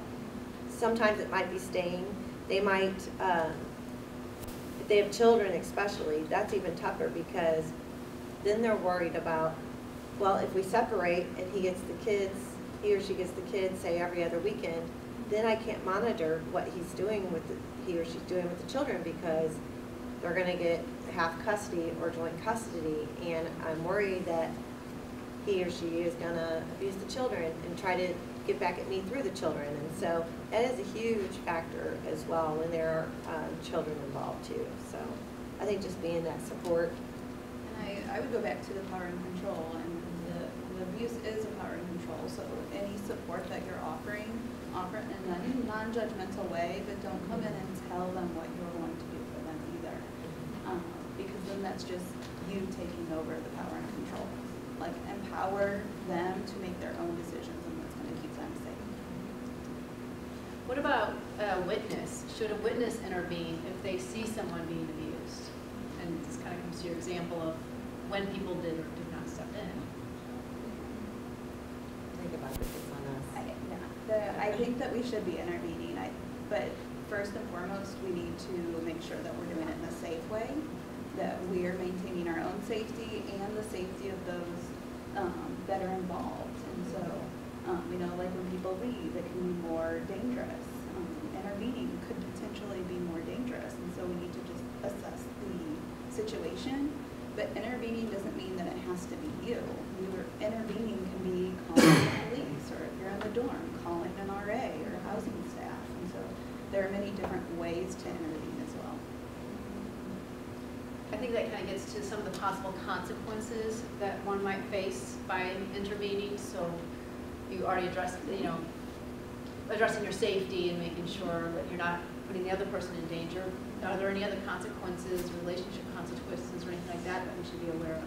sometimes it might be staying. They might, um, if they have children especially, that's even tougher because then they're worried about, well, if we separate and he gets the kids, he or she gets the kids, say every other weekend, then I can't monitor what he's doing with, the- he or she's doing with the children because they're gonna get half custody or joint custody. And I'm worried that he or she is gonna abuse the children and try to get back at me through the children. And so that is a huge factor as well when there are um, children involved too. So I think just being that support. And I, I would go back to the power and control, and the, the abuse is a power and control, so any support that you're offering, offer it in a non-judgmental way, but don't come in and tell them what you're going to do for them either. Um, because then that's just you taking over the power and control. Like, empower them to make their own decisions, and that's gonna keep them safe. What about a witness? Should a witness intervene if they see someone being abused? And this kind of comes to your example of when people did or did not step in. Think about this, it's on us. I, yeah, the, I think that we should be intervening, I, but first and foremost, we need to make sure that we're doing it in a safe way, that we are maintaining our own safety and the safety of those, um, that are involved. And so, um, you know, like when people leave, it can be more dangerous. Um, intervening could potentially be more dangerous, and so we need to just assess the situation. But intervening doesn't mean that it has to be you. Intervening can be calling the police, or if you're in the dorm, calling an RA or housing staff. And so there are many different ways to intervene. I think that kind of gets to some of the possible consequences that one might face by intervening. So you already addressed, you know, addressing your safety and making sure that you're not putting the other person in danger. Are there any other consequences, relationship consequences or anything like that that we should be aware of?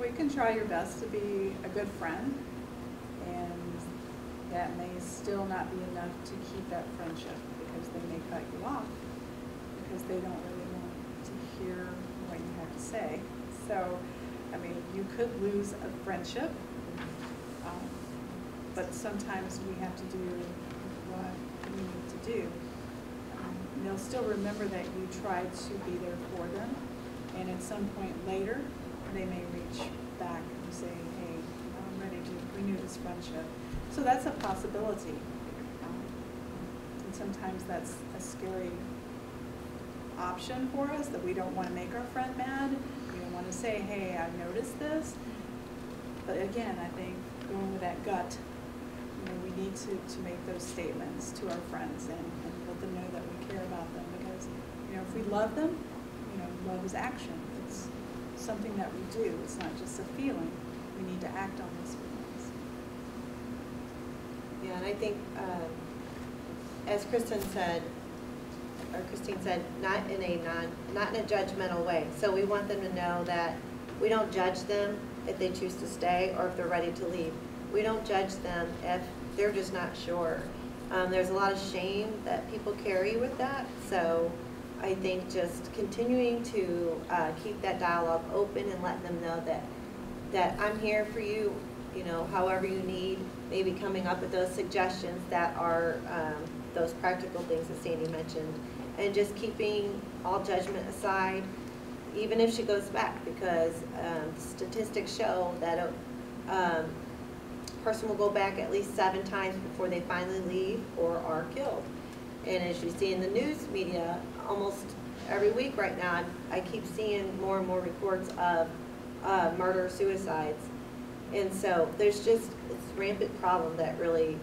We can try your best to be a good friend, and that may still not be enough to keep that friendship, because they may cut you off, because they don't really want to hear what you have to say. So, I mean, you could lose a friendship, um, but sometimes we have to do what we need to do. Um, They'll still remember that you tried to be there for them, and at some point later, they may reach back and say, hey, I'm ready to renew this friendship. So that's a possibility. Um, And sometimes that's a scary option for us, that we don't want to make our friend mad. We don't want to say, hey, I've noticed this. But again, I think going with that gut, you know, we need to, to make those statements to our friends and, and let them know that we care about them. Because, you know, if we love them, you know, love is action. It's something that we do. It's not just a feeling. We need to act on those feelings. Yeah, and I think, um, as Kristen said, or Christine said, not in a non, not in a judgmental way. So we want them to know that we don't judge them if they choose to stay or if they're ready to leave. We don't judge them if they're just not sure. Um, there's a lot of shame that people carry with that, so I think just continuing to, uh, keep that dialogue open and letting them know that, that I'm here for you, you know, however you need, maybe coming up with those suggestions that are, um, those practical things that Sandy mentioned, and just keeping all judgment aside, even if she goes back, because, um, statistics show that, a um, person will go back at least seven times before they finally leave or are killed. And as you see in the news media, almost every week right now, I keep seeing more and more reports of uh, murder, suicides. And so there's just, a rampant problem that really,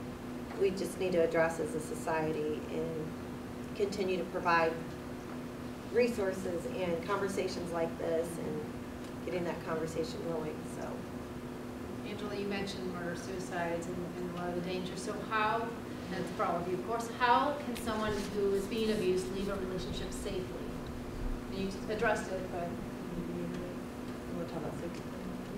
we just need to address as a society and continue to provide resources and conversations like this and getting that conversation going, so. Angela, you mentioned murder, suicides, and, and a lot of the dangers. So how, and it's for all of you, of course, how can someone who is being abused leave a relationship safely? And You addressed it, but maybe you want to talk about safety.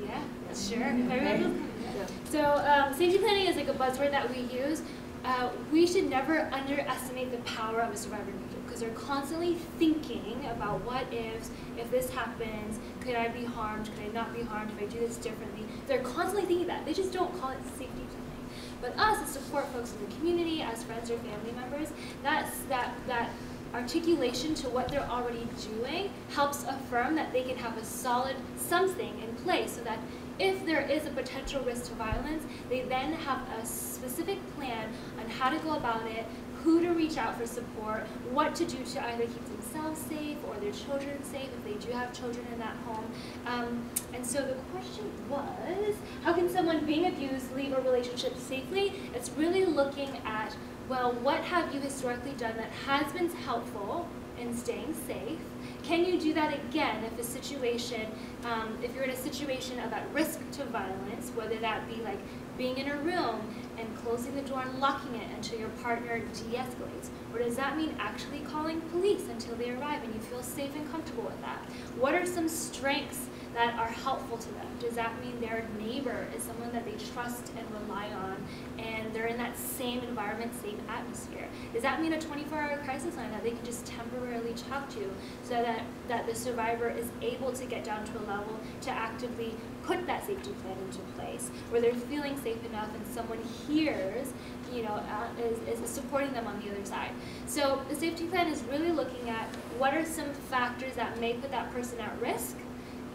Yeah, Yeah. sure. If everyone feels Yeah. So um, safety planning is like a buzzword that we use. Uh, we should never underestimate the power of a survivor victim because they're constantly thinking about what ifs, if this happens, could I be harmed, could I not be harmed, if I do this differently. They're constantly thinking that. They just don't call it safety planning. But us as support folks in the community, as friends or family members, that's that that articulation to what they're already doing helps affirm that they can have a solid something in place so that if there is a potential risk to violence, they then have a specific plan on how to go about it, who to reach out for support, what to do to either keep themselves safe or their children safe if they do have children in that home. Um, and so the question was, how can someone being abused leave a relationship safely? It's really looking at, well, what have you historically done that has been helpful in staying safe? Can you do that again if a situation, um, if you're in a situation of at risk to violence, whether that be like being in a room and closing the door and locking it until your partner de-escalates? Or does that mean actually calling police until they arrive and you feel safe and comfortable with that? What are some strengths that are helpful to them? Does that mean their neighbor is someone that they trust and rely on and they're in that same environment, same atmosphere? Does that mean a 24-hour crisis line that they can just temporarily talk to so that, that the survivor is able to get down to a level to actively put that safety plan into place where they're feeling safe enough and someone hears, you know, uh, is, is supporting them on the other side. So the safety plan is really looking at what are some factors that may put that person at risk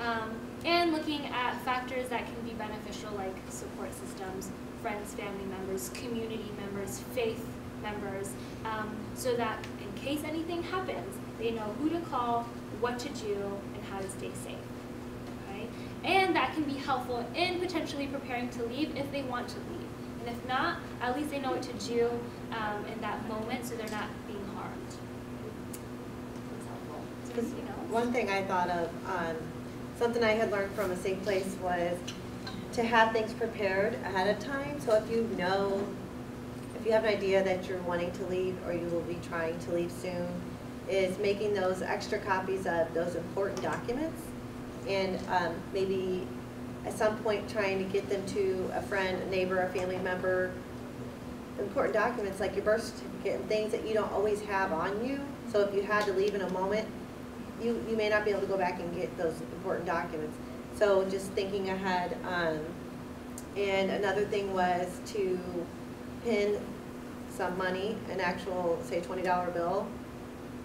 um, and looking at factors that can be beneficial like support systems, friends, family members, community members, faith members, um, so that in case anything happens, they know who to call, what to do, and how to stay safe. Okay? And that can be helpful in potentially preparing to leave if they want to leave. And if not, at least they know what to do um, in that moment so they're not being harmed. That's helpful. Because anything else? One thing I thought of, um, something I had learned from a safe place was to have things prepared ahead of time. So if you know, if you have an idea that you're wanting to leave or you will be trying to leave soon, is making those extra copies of those important documents and um, maybe at some point trying to get them to a friend, a neighbor, a family member. Important documents like your birth certificate and things that you don't always have on you. So if you had to leave in a moment, you, you may not be able to go back and get those important documents. So just thinking ahead, um, and another thing was to pin some money, an actual, say, twenty dollar bill,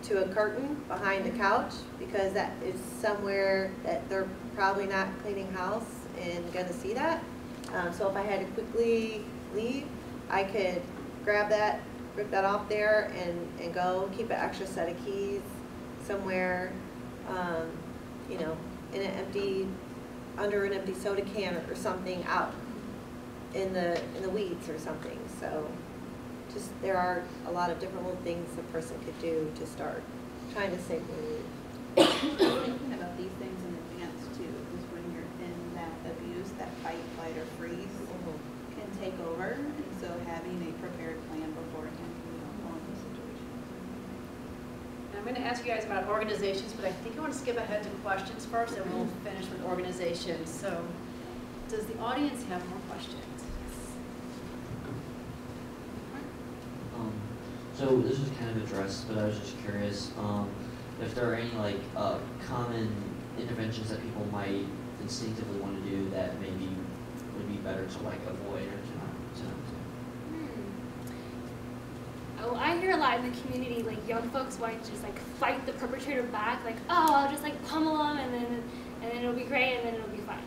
to a curtain behind the couch, because that is somewhere that they're probably not cleaning house and gonna see that. Um, so if I had to quickly leave, I could grab that, rip that off there and, and go, keep an extra set of keys somewhere, um, you know, in an empty, under an empty soda can or something out in the, in the weeds or something, so just, there are a lot of different little things a person could do to start trying to save money. Thinking about these things in advance too, because when you're in that abuse, that fight, flight, or freeze can take over, and so having a prepared plan beforehand can be helpful in those situations. And I'm going to ask you guys about organizations, but I think I want to skip ahead to questions first, and we'll finish with organizations. So, does the audience have more questions? Um, so this was kind of addressed, but I was just curious, um, if there are any like, uh, common interventions that people might instinctively want to do that maybe would be better to like avoid or to not, to not do. Oh, I hear a lot in the community, like young folks want to just like fight the perpetrator back, like, oh, I'll just like pummel them and then and then it'll be great and then it'll be fine.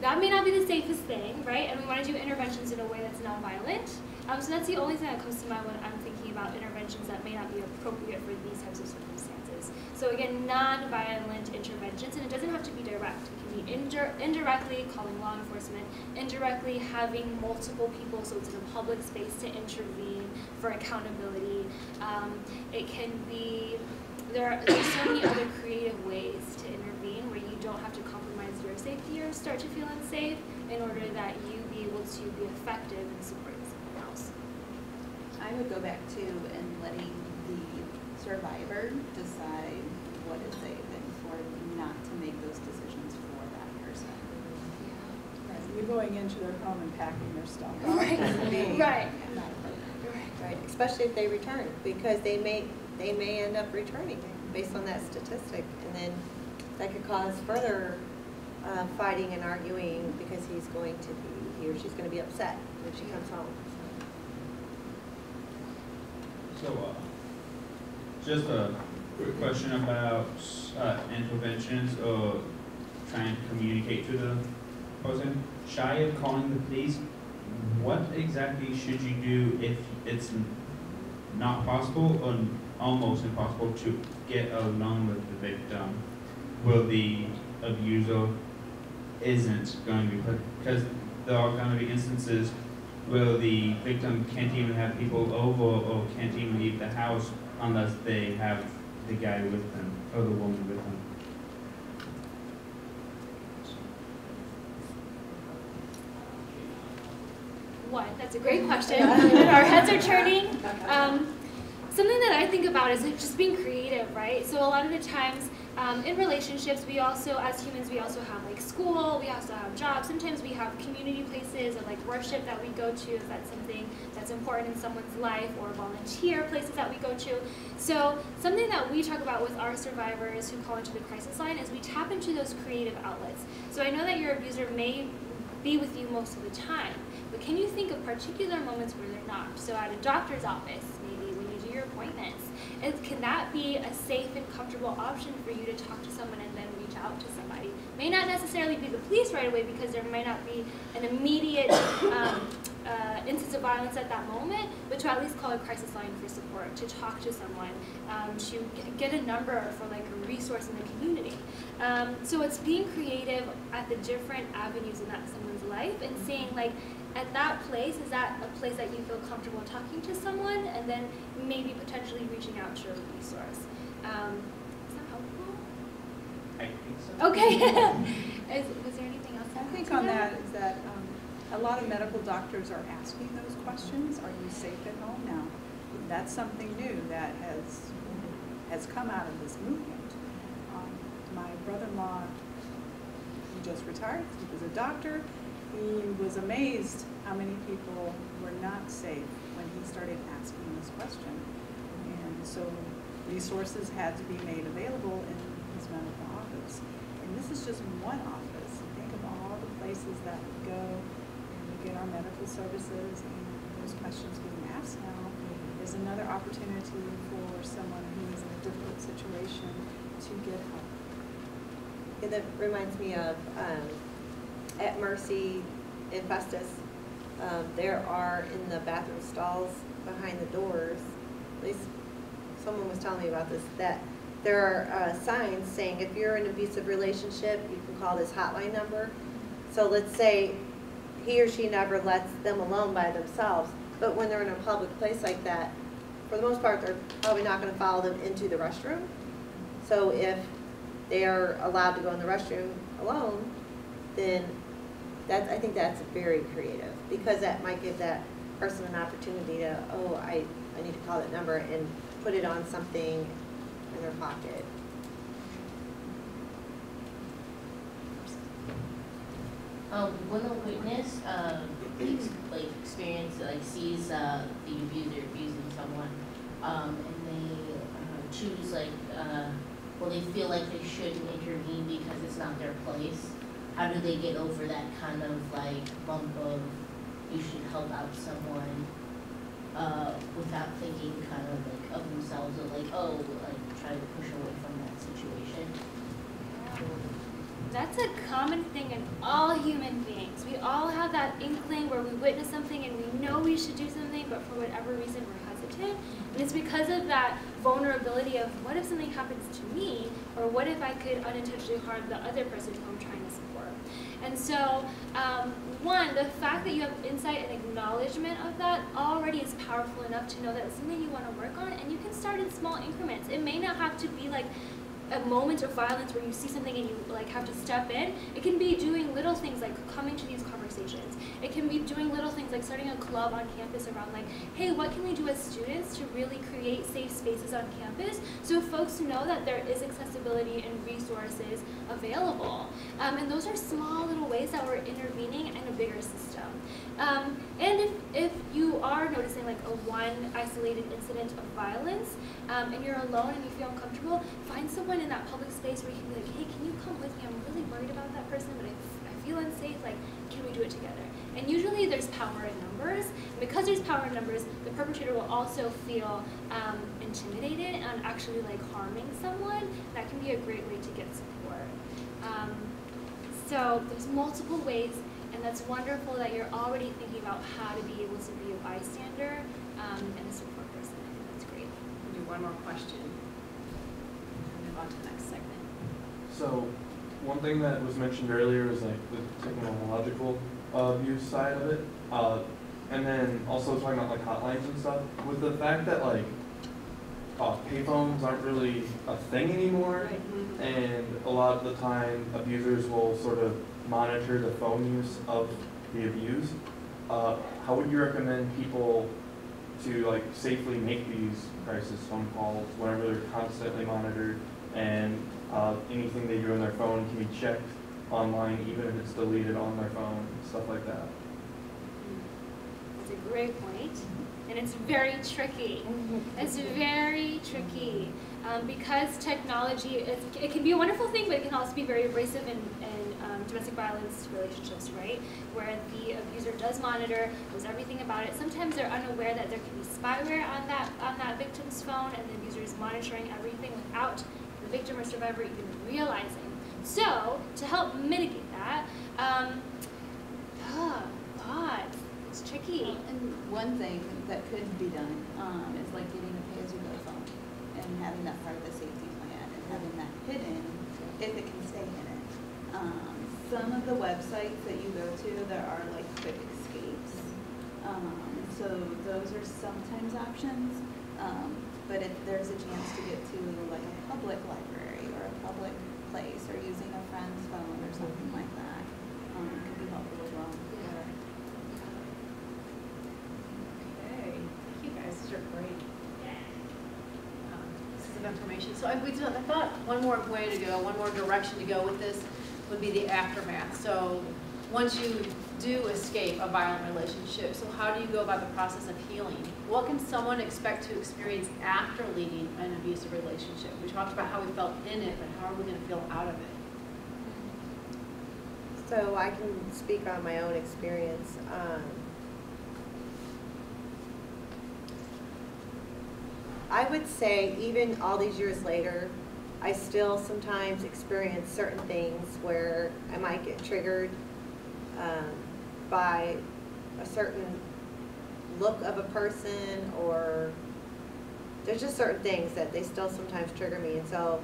That may not be the safest thing, right? And we want to do interventions in a way that's nonviolent. Um, so that's the only thing that comes to mind when I'm thinking about interventions that may not be appropriate for these types of circumstances. So again, nonviolent interventions, and it doesn't have to be direct. It can be indir- indirectly calling law enforcement, indirectly having multiple people, so it's in a public space to intervene for accountability. Um, it can be there are there's so many other creative ways to intervene where you don't have to compromise your safety or start to feel unsafe in order that you be able to be effective in supporting someone else. I would go back to and letting survivor decide what is safe and for not to make those decisions for that person. You're going into their home and packing their stuff. Right. Me, Right. I'm not a player. Right, especially if they return, because they may, they may end up returning based on that statistic. And then that could cause further uh, fighting and arguing because he's going to be, he or she's going to be upset when she comes home. So, uh, just a quick question about, uh, interventions or trying to communicate to the person. Shy of calling the police, what exactly should you do if it's not possible or almost impossible to get along with the victim? Will the abuser isn't going to be, put because there are going to be instances where the victim can't even have people over or can't even leave the house unless they have the guy with them or the woman with them. What? That's a great question. Our heads are turning. Um, something that I think about is just being creative, right? So a lot of the times um, in relationships, we also, as humans, we also have like school, we also have jobs. Sometimes we have community places or like worship that we go to if that's something that's important in someone's life, or volunteer places that we go to. So something that we talk about with our survivors who call into the crisis line is we tap into those creative outlets. So I know that your abuser may be with you most of the time, but can you think of particular moments where they're not? So at a doctor's office, your appointments, can that be a safe and comfortable option for you to talk to someone and then reach out to somebody? May not necessarily be the police right away because there might not be an immediate um, uh, instance of violence at that moment, but to at least call a crisis line for support, to talk to someone, um, to get a number for like a resource in the community. Um, so it's being creative at the different avenues in that someone's life and seeing like at that place, is that a place that you feel comfortable talking to someone and then maybe potentially reaching out to a resource? Um, is that helpful? I think so. Okay. is, was there anything else? I think on to that is that um, a lot of medical doctors are asking those questions. Are you safe at home now? That's something new that has, has come out of this movement. Um, My brother-in-law, he just retired, he was a doctor. He was amazed how many people were not safe when he started asking this question. And so resources had to be made available in his medical office. And this is just one office. Think of all the places that we go and we get our medical services and those questions being asked now. There's another opportunity for someone who is in a difficult situation to get help. And that reminds me of, um, at Mercy in Festus, um, there are in the bathroom stalls behind the doors, at least someone was telling me about this, that there are, uh, signs saying if you're in an abusive relationship, you can call this hotline number. So let's say he or she never lets them alone by themselves, but when they're in a public place like that, for the most part, they're probably not gonna follow them into the restroom. So if they are allowed to go in the restroom alone, then that's, I think that's very creative, because that might give that person an opportunity to, oh, I, I need to call that number and put it on something in their pocket. Um, when a witness, uh, like experience, like sees, uh, the abuser abusing someone, um, and they, uh, choose like, uh, well, they feel like they shouldn't intervene because it's not their place, how do they get over that kind of like bump of, you should help out someone, uh, without thinking kind of like of themselves, or like, oh, like, try to push away from that situation? That's a common thing in all human beings. We all have that inkling where we witness something and we know we should do something, but for whatever reason we're hesitant. And it's because of that vulnerability of what if something happens to me, or what if I could unintentionally harm the other person who I'm trying to. And so, um, one, the fact that you have insight and acknowledgement of that already is powerful enough to know that it's something you want to work on, and you can start in small increments. It may not have to be like a moment of violence where you see something and you like have to step in. It can be doing little things like coming to these conversations. It can be doing little things like starting a club on campus around like, hey, what can we do as students to really create safe spaces on campus so folks know that there is accessibility and resources available. Um, and those are small little ways that we're intervening in a bigger system. Um, and if, if you are noticing like a one isolated incident of violence um, and you're alone and you feel uncomfortable, find someone in that public space where you can be like, hey, can you come with me? I'm really worried about that person, but I, I feel unsafe. Like, can we do it together? And usually there's power in numbers. And because there's power in numbers, the perpetrator will also feel um, intimidated and actually like harming someone. That can be a great way to get support. Um, so there's multiple ways, and that's wonderful that you're already thinking about how to be able to be a bystander um, and a support person. I think that's great. We'll do one more question. And move on to the next segment. So, one thing that was mentioned earlier is like the technological uh, abuse side of it. Uh, and then also talking about like hotlines and stuff. With the fact that like uh, payphones aren't really a thing anymore, and a lot of the time abusers will sort of monitor the phone use of the abused. Uh, how would you recommend people to like safely make these crisis phone calls whenever they're constantly monitored and uh, anything they do on their phone can be checked online even if it's deleted on their phone, stuff like that. That's a great point, and it's very tricky. It's very tricky um, because technology is, it can be a wonderful thing, but it can also be very abrasive in, in um, domestic violence relationships, right? Where the abuser does monitor, knows everything about it. Sometimes they're unaware that there can be spyware on that on that victim's phone, and the abuser is monitoring everything without the victim or survivor even realizing. So to help mitigate that, um, ah, God, it's tricky. And one thing that could be done um, is like getting a pay-as-you-go phone and having that part of the safety plan and having that hidden if it can stay hidden. Um, some of the websites that you go to, there are like quick escapes. Um, so those are sometimes options. Um, but if there's a chance to get to like a public library or a public place or using a friend's phone or something like that, um, could be helpful as well. Okay, thank you guys, these are great. um, Pieces of information. So I, we thought one more way to go, one more direction to go with this would be the aftermath. So once you do escape a violent relationship, so how do you go about the process of healing? What can someone expect to experience after leaving an abusive relationship? We talked about how we felt in it, but how are we gonna feel out of it? So I can speak on my own experience. Um, I would say even all these years later, I still sometimes experience certain things where I might get triggered um, by a certain look of a person or there's just certain things that they still sometimes trigger me. And so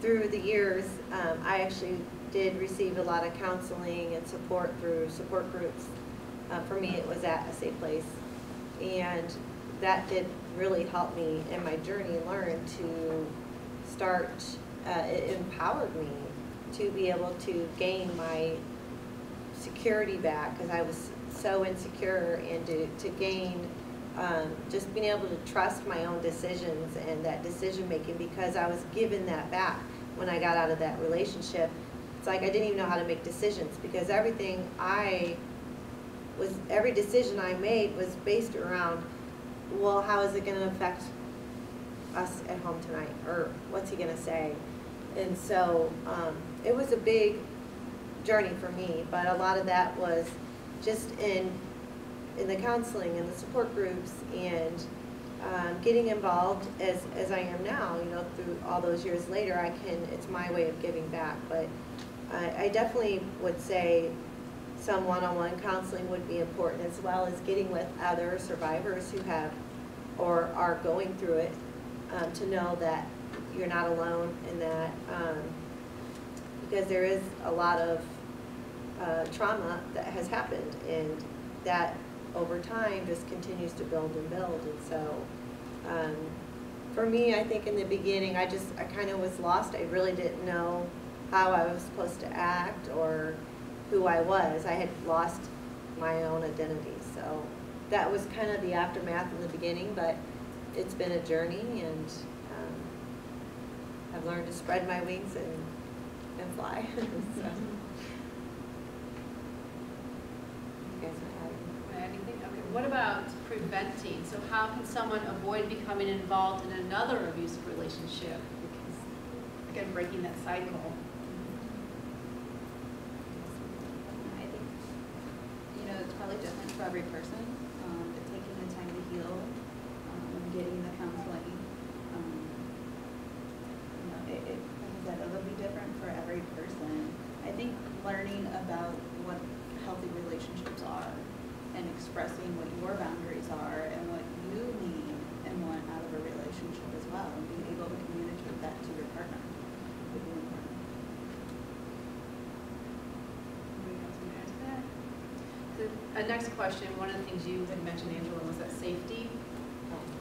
through the years, um, I actually did receive a lot of counseling and support through support groups. Uh, for me, it was at a safe place. And that did really help me in my journey learn to start, uh, it empowered me to be able to gain my security back because I was so insecure and to, to gain um, just being able to trust my own decisions and that decision making because I was given that back when I got out of that relationship. It's like I didn't even know how to make decisions because everything I was, every decision I made was based around, well, how is it going to affect us at home tonight? Or what's he going to say? And so um, it was a big journey for me, but a lot of that was just in in the counseling and the support groups and um, getting involved as, as I am now, you know, through all those years later, I can, it's my way of giving back. But I, I definitely would say some one-on-one counseling would be important as well as getting with other survivors who have or are going through it um, to know that you're not alone and that um, because there is a lot of uh, trauma that has happened and that over time just continues to build and build and so um, For me, I think in the beginning, I just, I kind of was lost. I really didn't know how I was supposed to act or who I was. I had lost my own identity. So that was kind of the aftermath in the beginning, but it's been a journey and um, I've learned to spread my wings and, and fly. so. You guys wanna add anything? Anything? Okay, what about preventing? So how can someone avoid becoming involved in another abusive relationship? Because, again, breaking that cycle. I think, you know, it's probably different for every person, um, but taking the time to heal, um, and getting the counseling, um, you know, it, it, like I said, it'll be different for every person. I think learning about what healthy relationships are and expressing what your boundaries are and what you need and want out of a relationship as well, and being able to communicate that to your partner would be important. Anybody else to add that? The uh, next question, one of the things you had mentioned, Angela, was that safety,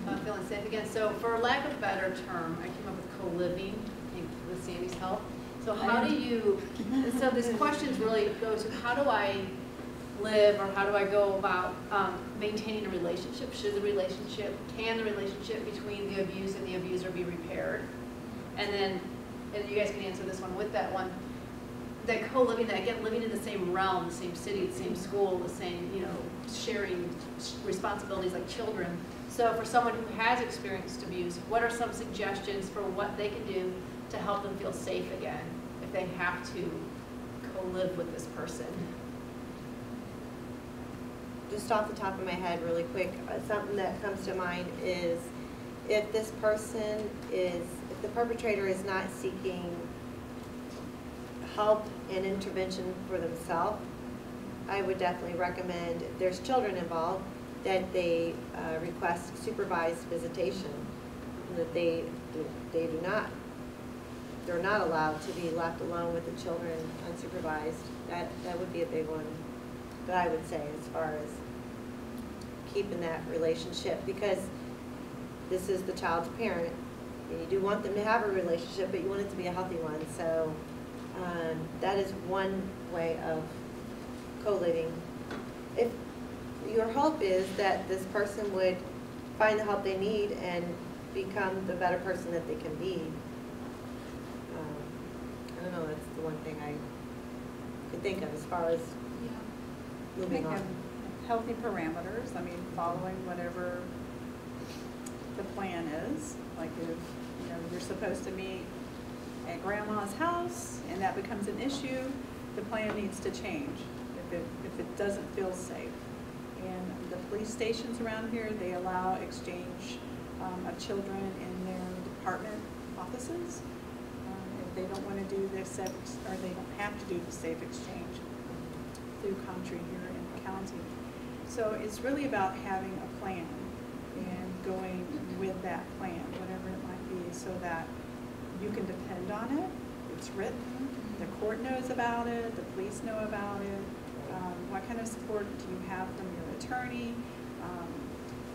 uh, feeling safe again. So for lack of a better term, I came up with co-living, with Sandy's help. So how do you, so this questions really go to how do I live or how do I go about um, maintaining a relationship? Should the relationship, can the relationship between the abused and the abuser be repaired? And then, and you guys can answer this one with that one, that co-living, that again, living in the same realm, the same city, the same school, the same, you know, sharing responsibilities like children. So for someone who has experienced abuse, what are some suggestions for what they can do to help them feel safe again if they have to co-live with this person? just off the top of my head really quick, uh, something that comes to mind is if this person is, if the perpetrator is not seeking help and intervention for themselves, I would definitely recommend, if there's children involved, that they uh, request supervised visitation, that they, they do not, they're not allowed to be left alone with the children unsupervised. That, that would be a big one that I would say as far as keeping that relationship because this is the child's parent. And you do want them to have a relationship, but you want it to be a healthy one. So um, that is one way of co-living. If your hope is that this person would find the help they need and become the better person that they can be. Um, I don't know, that's the one thing I could think of as far as moving on. Healthy parameters, I mean, following whatever the plan is. Like if, you know, you're supposed to meet at grandma's house and that becomes an issue, the plan needs to change if it, if it doesn't feel safe. And the police stations around here, they allow exchange um, of children in their department offices. They don't want to do the safe, or they don't have to do the safe exchange through country here in the county. So it's really about having a plan and going with that plan, whatever it might be, so that you can depend on it. It's written, the court knows about it, the police know about it. Um, What kind of support do you have from your attorney? Um,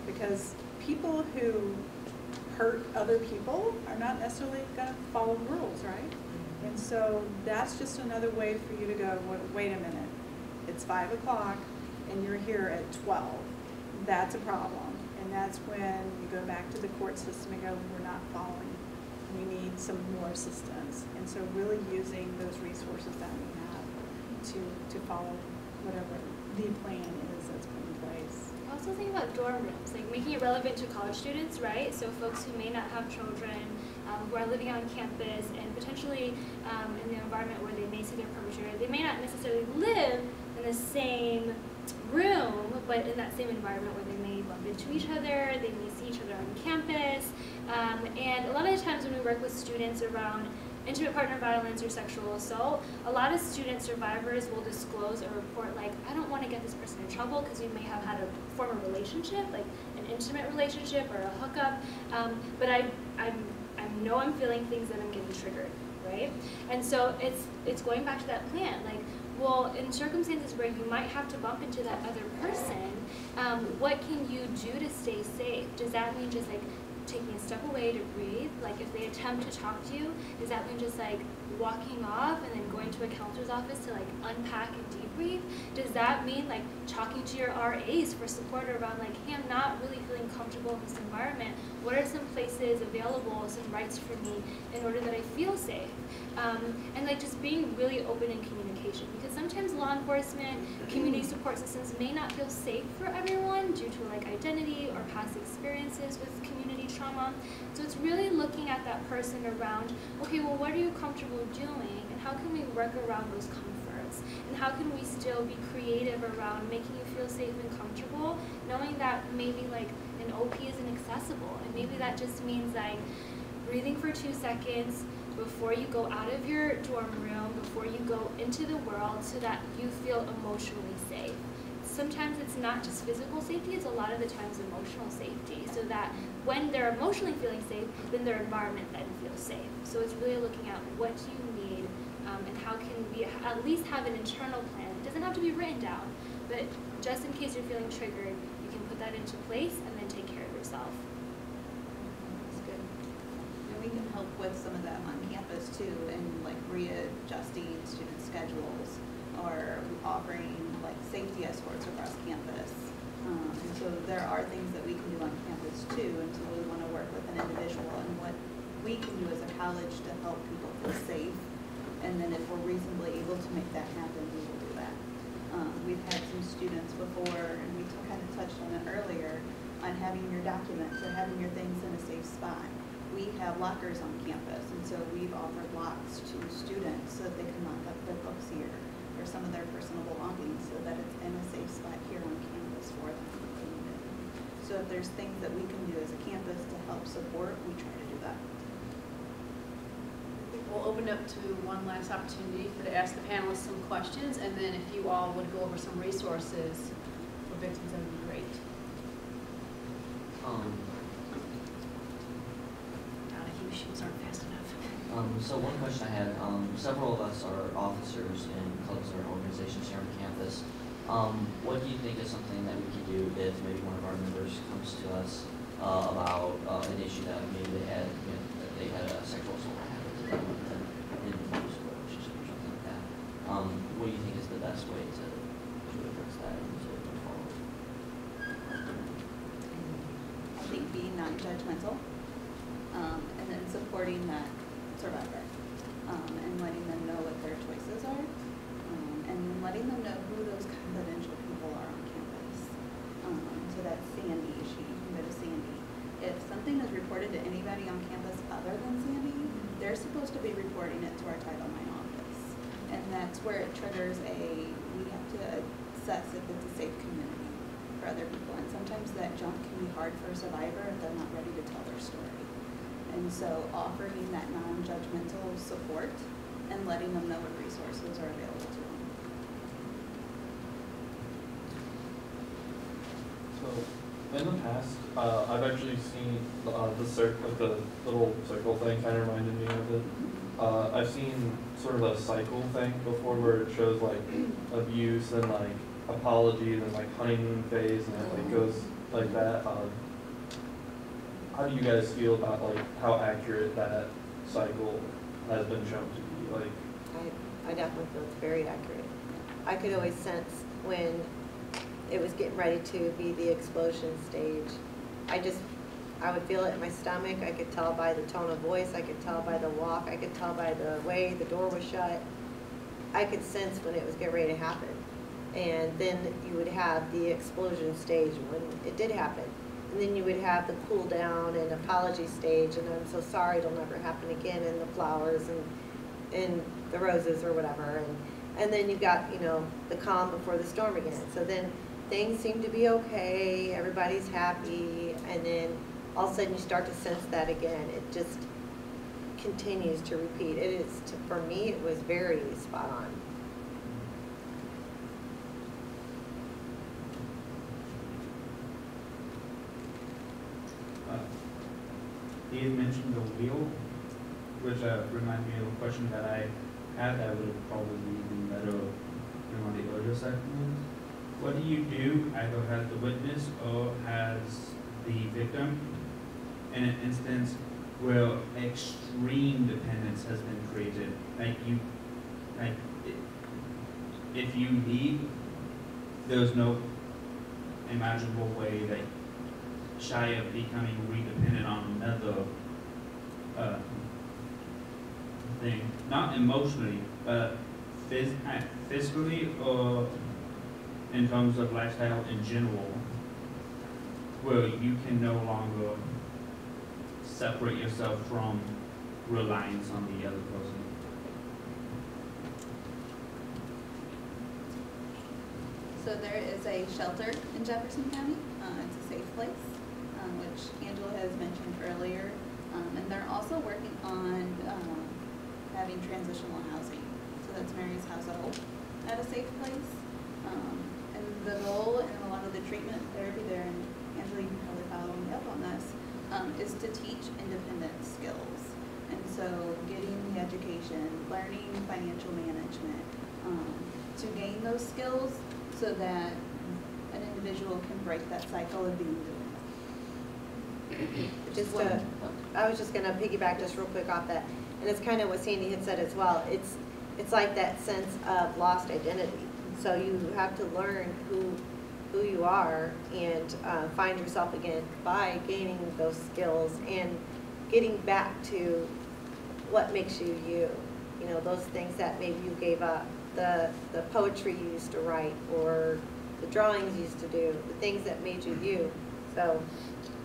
Because people who hurt other people are not necessarily gonna follow the rules, right? And so that's just another way for you to go, wait a minute, it's five o'clock and you're here at twelve. That's a problem. And that's when you go back to the court system and go, we're not following. We need some more assistance. And so really using those resources that we have to, to follow whatever the plan is that's put in place. Also think about dorm rooms, like making it relevant to college students, right? So folks who may not have children, um, who are living on campus and potentially um, in the environment where they may see their perpetrator, they may not necessarily live in the same room, but in that same environment where they may bump into each other, they may see each other on campus. Um, and a lot of the times when we work with students around intimate partner violence or sexual assault, a lot of student survivors will disclose or report like, I don't want to get this person in trouble because we may have had a former relationship, like an intimate relationship or a hookup, um, but I, I'm, I know I'm feeling things that I'm getting triggered, right? And so it's, it's going back to that plan, like, well, in circumstances where you might have to bump into that other person, um, what can you do to stay safe? Does that mean just like taking a step away to breathe? Like if they attempt to talk to you, does that mean just like walking off and then going to a counselor's office to like unpack and debrief? Does that mean like talking to your RAs for support around like, hey, I'm not really feeling comfortable in this environment. What are some places available, some rights for me in order that I feel safe? Um, and like just being really open in communication because sometimes law enforcement, community support systems may not feel safe for everyone due to like identity or past experiences with community trauma. So it's really looking at that person around, okay, well, what are you comfortable doing and how can we work around those comforts? And how can we still be creative around making you feel safe and comfortable, knowing that maybe like an OP isn't accessible and maybe that just means like breathing for two seconds, before you go out of your dorm room, before you go into the world, so that you feel emotionally safe. Sometimes it's not just physical safety, it's a lot of the times emotional safety, so that when they're emotionally feeling safe, then their environment then feels safe. So it's really looking at what do you need um, and how can we at least have an internal plan. It doesn't have to be written down, but just in case you're feeling triggered, you can put that into place and then take care of yourself. That's good. And we can help with some of that on campus too, and like readjusting student schedules or offering like safety escorts across campus. Um, and so there are things that we can do on campus too, and so we want to work with an individual and what we can do as a college to help people feel safe. And then if we're reasonably able to make that happen, we will do that. Um, we've had some students before, and we kind of touched on it earlier, on having your documents or having your things in a safe spot. We have lockers on campus, and so we've offered locks to students so that they can lock up their books here some of their personal belongings so that it's in a safe spot here on campus for them. So if there's things that we can do as a campus to help support, we try to do that. We'll open up to one last opportunity for to ask the panelists some questions, and then if you all would go over some resources for victims, of would be great. Um, God, if you shoes aren't fast enough. um, so one question I had, um, several of us are officers in clubs or organizations here on campus. Um, what do you think is something that we could do if maybe one of our members comes to us, uh, about, uh, an issue that maybe they had, you know, that they had a sexual assault happen to them in, a relationship or something like that? Um, what do you think is the best way to, to address that and to move forward? I think being non-judgmental, um, and then supporting that survivor, um, and letting them know what their choices are, um, and then letting them know who those confidential people are on campus. Um, so that's Sandy, she, you can go to Sandy. If something is reported to anybody on campus other than Sandy, they're supposed to be reporting it to our Title IX office. And that's where it triggers a, we have to assess if it's a safe community for other people. And sometimes that jump can be hard for a survivor if they're not ready to tell their story. And so offering that non-judgmental support and letting them know what resources are available to them. So, in the past, uh, I've actually seen, uh, the cir- like the little circle thing kind of reminded me of it. Uh, I've seen sort of a cycle thing before where it shows like abuse and like apology and then like honeymoon phase and it like goes like that. Um, how do you guys feel about like how accurate that cycle has been shown to be? Like, I, I definitely feel it's very accurate. I could always sense when it was getting ready to be the explosion stage. I just, I would feel it in my stomach, I could tell by the tone of voice, I could tell by the walk, I could tell by the way the door was shut. I could sense when it was getting ready to happen. And then you would have the explosion stage when it did happen. And then you would have the cool down and apology stage, and I'm so sorry, it'll never happen again, and the flowers and, and the roses or whatever. And, and then you've got, you know, the calm before the storm again. So then things seem to be okay, everybody's happy, and then all of a sudden you start to sense that again. It just continues to repeat. It is, to- for me, it was very spot on. Uh, He had mentioned the wheel, which uh, reminded me of a question that I had that would probably be better in one of the earlier segments. What do you do either as the witness or as the victim? in an instance where extreme dependence has been created, like you, like, if you leave, there's no imaginable way that shy of becoming redependent on another, uh, thing, not emotionally, but phys- physically or in terms of lifestyle in general, where you can no longer separate yourself from reliance on the other person. So there is a shelter in Jefferson County. Uh, it's a safe place, um, which Angela has mentioned earlier. Um, and they're also working on, um, having transitional housing. So that's Mary's household at a safe place. Um, and the goal and a lot of the treatment therapy there, and Angela, you can probably follow me up on this, um, is to teach independent skills. And so getting the education, learning financial management, um, to gain those skills so that an individual can break that cycle of being. Just to, I was just gonna piggyback just real quick off that, and it's kind of what Sandy had said as well. It's, it's like that sense of lost identity. So you have to learn who, who you are and uh, find yourself again by gaining those skills and getting back to what makes you you. You know, those things that maybe you gave up, the, the poetry you used to write or the drawings you used to do, the things that made you you. So, uh,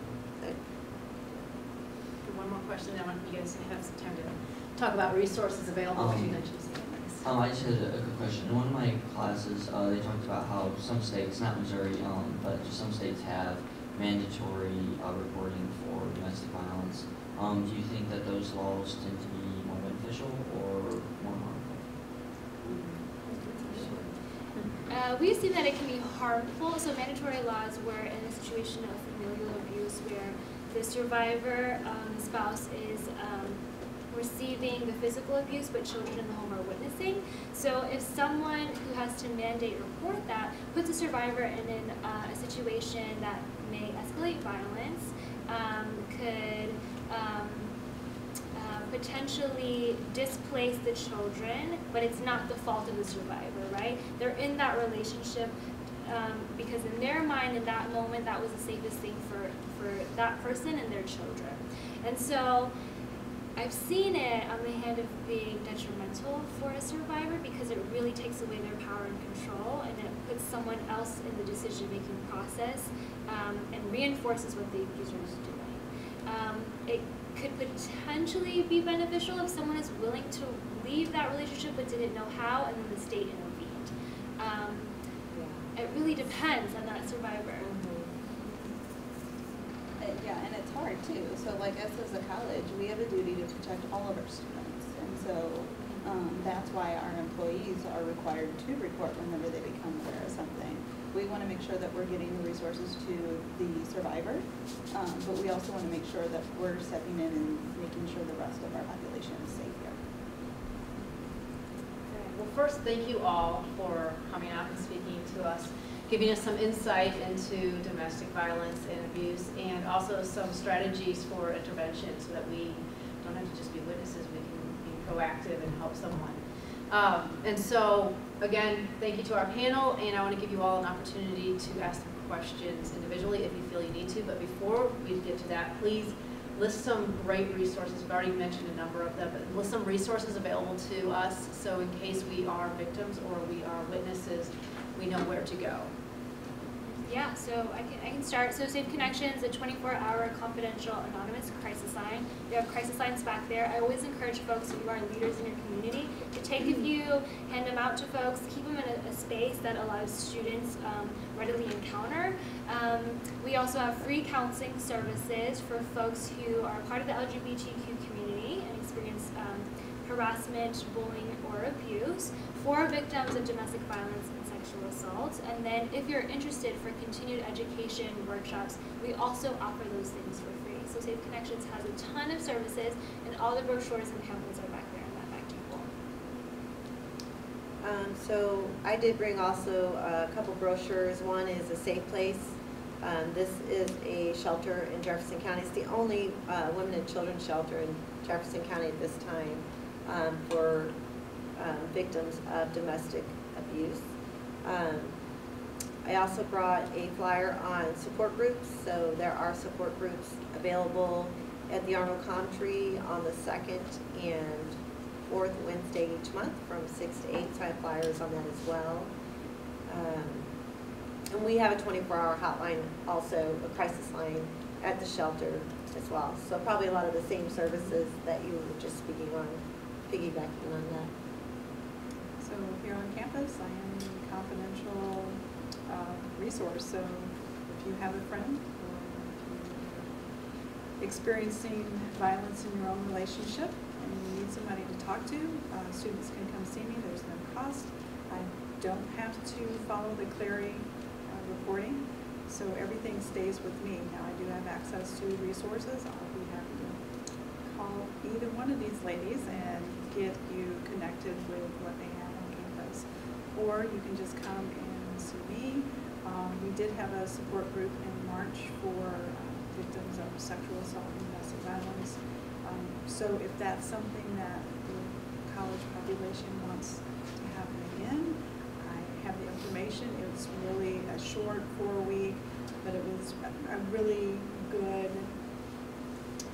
more question, then you guys to have some time to talk about resources available, because you Um, mentioned some. Um, I just had a, a good question. In one of my classes, uh, they talked about how some states, not Missouri, um, but just some states have mandatory, uh, reporting for domestic violence. Um, do you think that those laws tend to be more beneficial or more harmful? Uh, we see that it can be harmful. So mandatory laws were in a situation of familial abuse where the survivor, um, the spouse is um, receiving the physical abuse, but children in the home are witnessing. So if someone who has to mandate report that puts a survivor in an, uh, a situation that may escalate violence, um, could um, uh, potentially displace the children, but it's not the fault of the survivor, right? They're in that relationship um, because in their mind, in that moment, that was the safest thing for, for that person and their children. And so I've seen it on the hand of being detrimental for a survivor because it really takes away their power and control and it puts someone else in the decision-making process um, and reinforces what the abuser is doing. Um, it could potentially be beneficial if someone is willing to leave that relationship but didn't know how and then the state intervened. Um, it really depends on that survivor. Yeah, and it's hard too. So like us as a college, we have a duty to protect all of our students. And so um, that's why our employees are required to report whenever they become aware of something. We want to make sure that we're getting the resources to the survivor, um, but we also want to make sure that we're stepping in and making sure the rest of our population is safe here. Well, first, thank you all for coming out and speaking to us, giving us some insight into domestic violence and abuse, and also some strategies for intervention so that we don't have to just be witnesses, we can be proactive and help someone. Um, And so, again, thank you to our panel, and I want to give you all an opportunity to ask questions individually if you feel you need to, but before we get to that, please list some great resources, we've already mentioned a number of them, but list some resources available to us, so in case we are victims or we are witnesses, we know where to go. Yeah, so I can, I can start. So Safe Connections, a 24-hour confidential anonymous crisis line. We have crisis lines back there. I always encourage folks who are leaders in your community to take a few, hand them out to folks, keep them in a, a space that allows students um, readily encounter. Um, we also have free counseling services for folks who are part of the LGBTQ community and experience um, harassment, bullying, or abuse for victims of domestic violence sexual assault. And then if you're interested for continued education workshops, we also offer those things for free. So Safe Connections has a ton of services and all the brochures and pamphlets are back there on that back table. Um, so I did bring also a couple brochures. One is a safe place Um, This is a shelter in Jefferson County. It's the only uh, women and children shelter in Jefferson County at this time um, for um, victims of domestic abuse. Um, I also brought a flyer on support groups, so there are support groups available at the Arnold COMTREA on the second and fourth Wednesday each month from six to eight, so I have flyers on that as well. Um, And we have a twenty-four hour hotline, also a crisis line at the shelter as well. So probably a lot of the same services that you were just speaking on, piggybacking on that. So here on campus, I am confidential uh, resource, so if you have a friend or if you're experiencing violence in your own relationship and you need somebody to talk to, uh, students can come see me, there's no cost. I don't have to follow the Clery uh, reporting, so everything stays with me. Now, I do have access to resources, I'll be happy to call either one of these ladies and get you connected with what they. Or you can just come and see me. Um, we did have a support group in March for uh, victims of sexual assault and domestic violence. Um, so if that's something that the college population wants to happen again, I have the information. It's really a short four-week, but it was a really good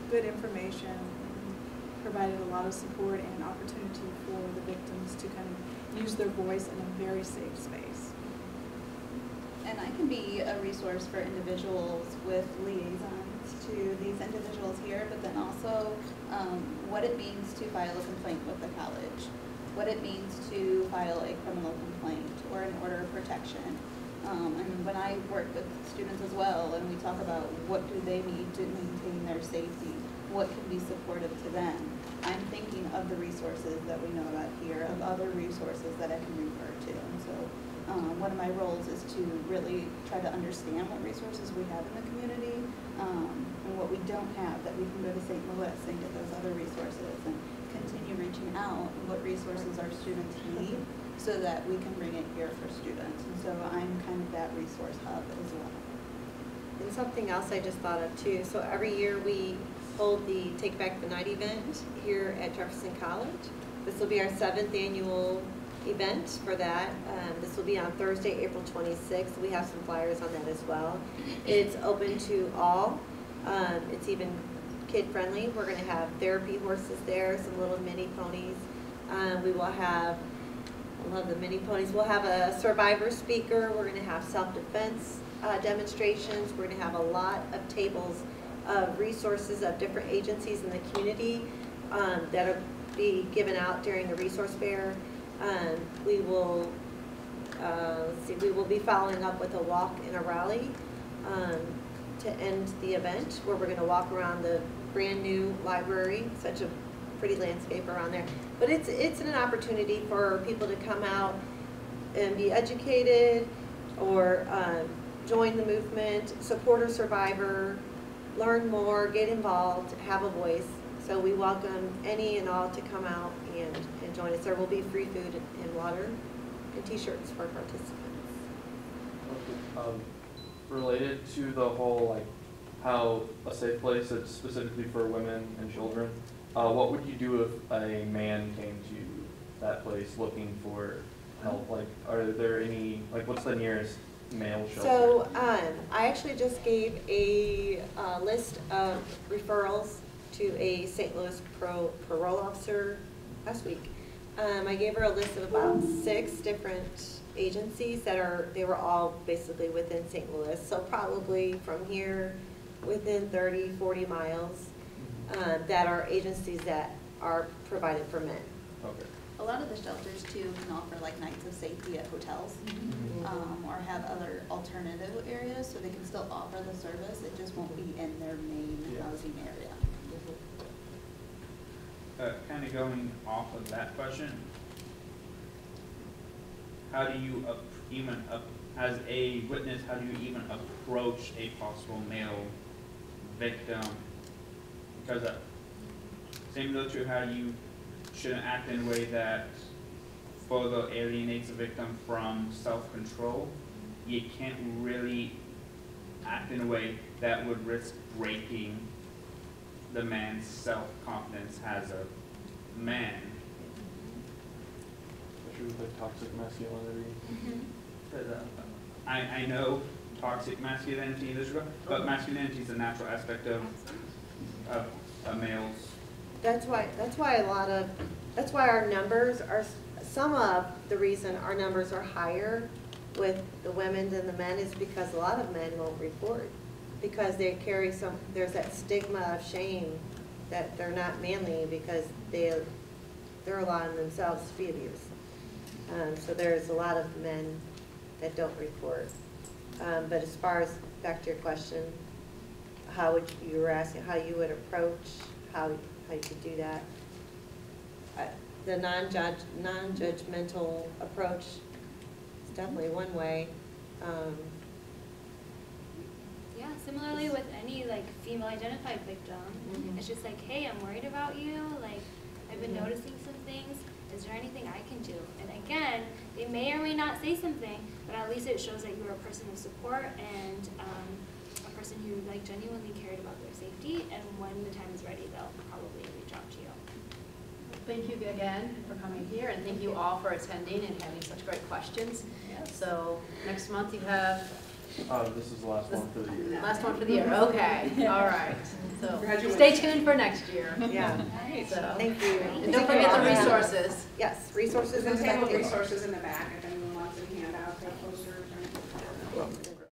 good information, provided a lot of support and opportunity for the victims to use their voice in a very safe space. And I can be a resource for individuals with liaisons to these individuals here, but then also um, what it means to file a complaint with the college, what it means to file a criminal complaint or an order of protection. Um, and when I work with students as well, and we talk about what do they need to maintain their safety, what can be supportive to them, I'm thinking of the resources that we know about here, of other resources that I can refer to. And so um, one of my roles is to really try to understand what resources we have in the community um, and what we don't have, that we can go to St. Louis and get those other resources and continue reaching out what resources our students need so that we can bring it here for students. And so I'm kind of that resource hub as well. And something else I just thought of too, so every year we hold the Take Back the Night event here at Jefferson College. This will be our seventh annual event for that. Um, this will be on Thursday, April twenty-sixth. We have some flyers on that as well. It's open to all. Um, it's even kid-friendly. We're gonna have therapy horses there, some little mini ponies. Um, we will have I love the mini ponies. We'll have a survivor speaker. We're going to have self-defense uh, demonstrations. We're going to have a lot of tables of resources of different agencies in the community um, that'll be given out during the resource fair. Um, we will, uh, see, we will be following up with a walk and a rally um, to end the event, where we're going to walk around the brand-new library, such a pretty landscape around there. But it's, it's an opportunity for people to come out and be educated or um, join the movement, support a survivor, learn more, get involved, have a voice. So we welcome any and all to come out and, and join us. There will be free food and water and t-shirts for participants. Um, related to the whole, like, how a safe place that's specifically for women and children, uh, what would you do if a man came to that place looking for help? Like, are there any, like, what's the nearest male shelter? So, um, I actually just gave a, uh, list of referrals to a St. Louis pro, parole officer last week. Um, I gave her a list of about six different agencies that are, they were all basically within St. Louis. So probably from here, within 30, 40 miles, uh, that are agencies that are provided for men. Okay. A lot of the shelters too can offer like nights of safety at hotels. um, or have other alternative areas, so they can still offer the service, it just won't be in their main Yeah. housing area. Uh, kind of going off of that question, how do you up, even up, as a witness, how do you even approach a possible male victim? Because, uh, same goes to how do you shouldn't act in a way that further alienates the victim from self-control. You can't really act in a way that would risk breaking the man's self-confidence as a man. Especially with like toxic masculinity. But, uh, I, I know toxic masculinity, but masculinity is a natural aspect of, of a male's That's why, that's why a lot of, that's why our numbers are, some of the reason our numbers are higher with the women than the men is because a lot of men won't report. Because they carry some, there's that stigma of shame that they're not manly because they, they're allowing themselves to be abused. Um, so there's a lot of men that don't report. Um, but as far as, back to your question, how would, you you were asking how you would approach, how, how you could do that. I- The non-judge, non-judgmental approach is definitely one way. Um, Yeah, similarly with any like female identified victim, Mhm. it's just like, hey, I'm worried about you, like, I've been Mhm. noticing some things, is there anything I can do? And again, they may or may not say something, but at least it shows that you're a person of support and, um, a person who like genuinely cared about their safety, and when the time is ready, they'll probably reach out to you. Thank you again for coming here, and thank you all for attending and having such great questions. So next month you have, Uh, this is the last one for the year. last one for the year, okay, all right. So stay tuned for next year. Yeah, So, thank you. and don't forget the resources. Yes, resources There's and a table resources in the back if anyone wants any handouts or posters or anything.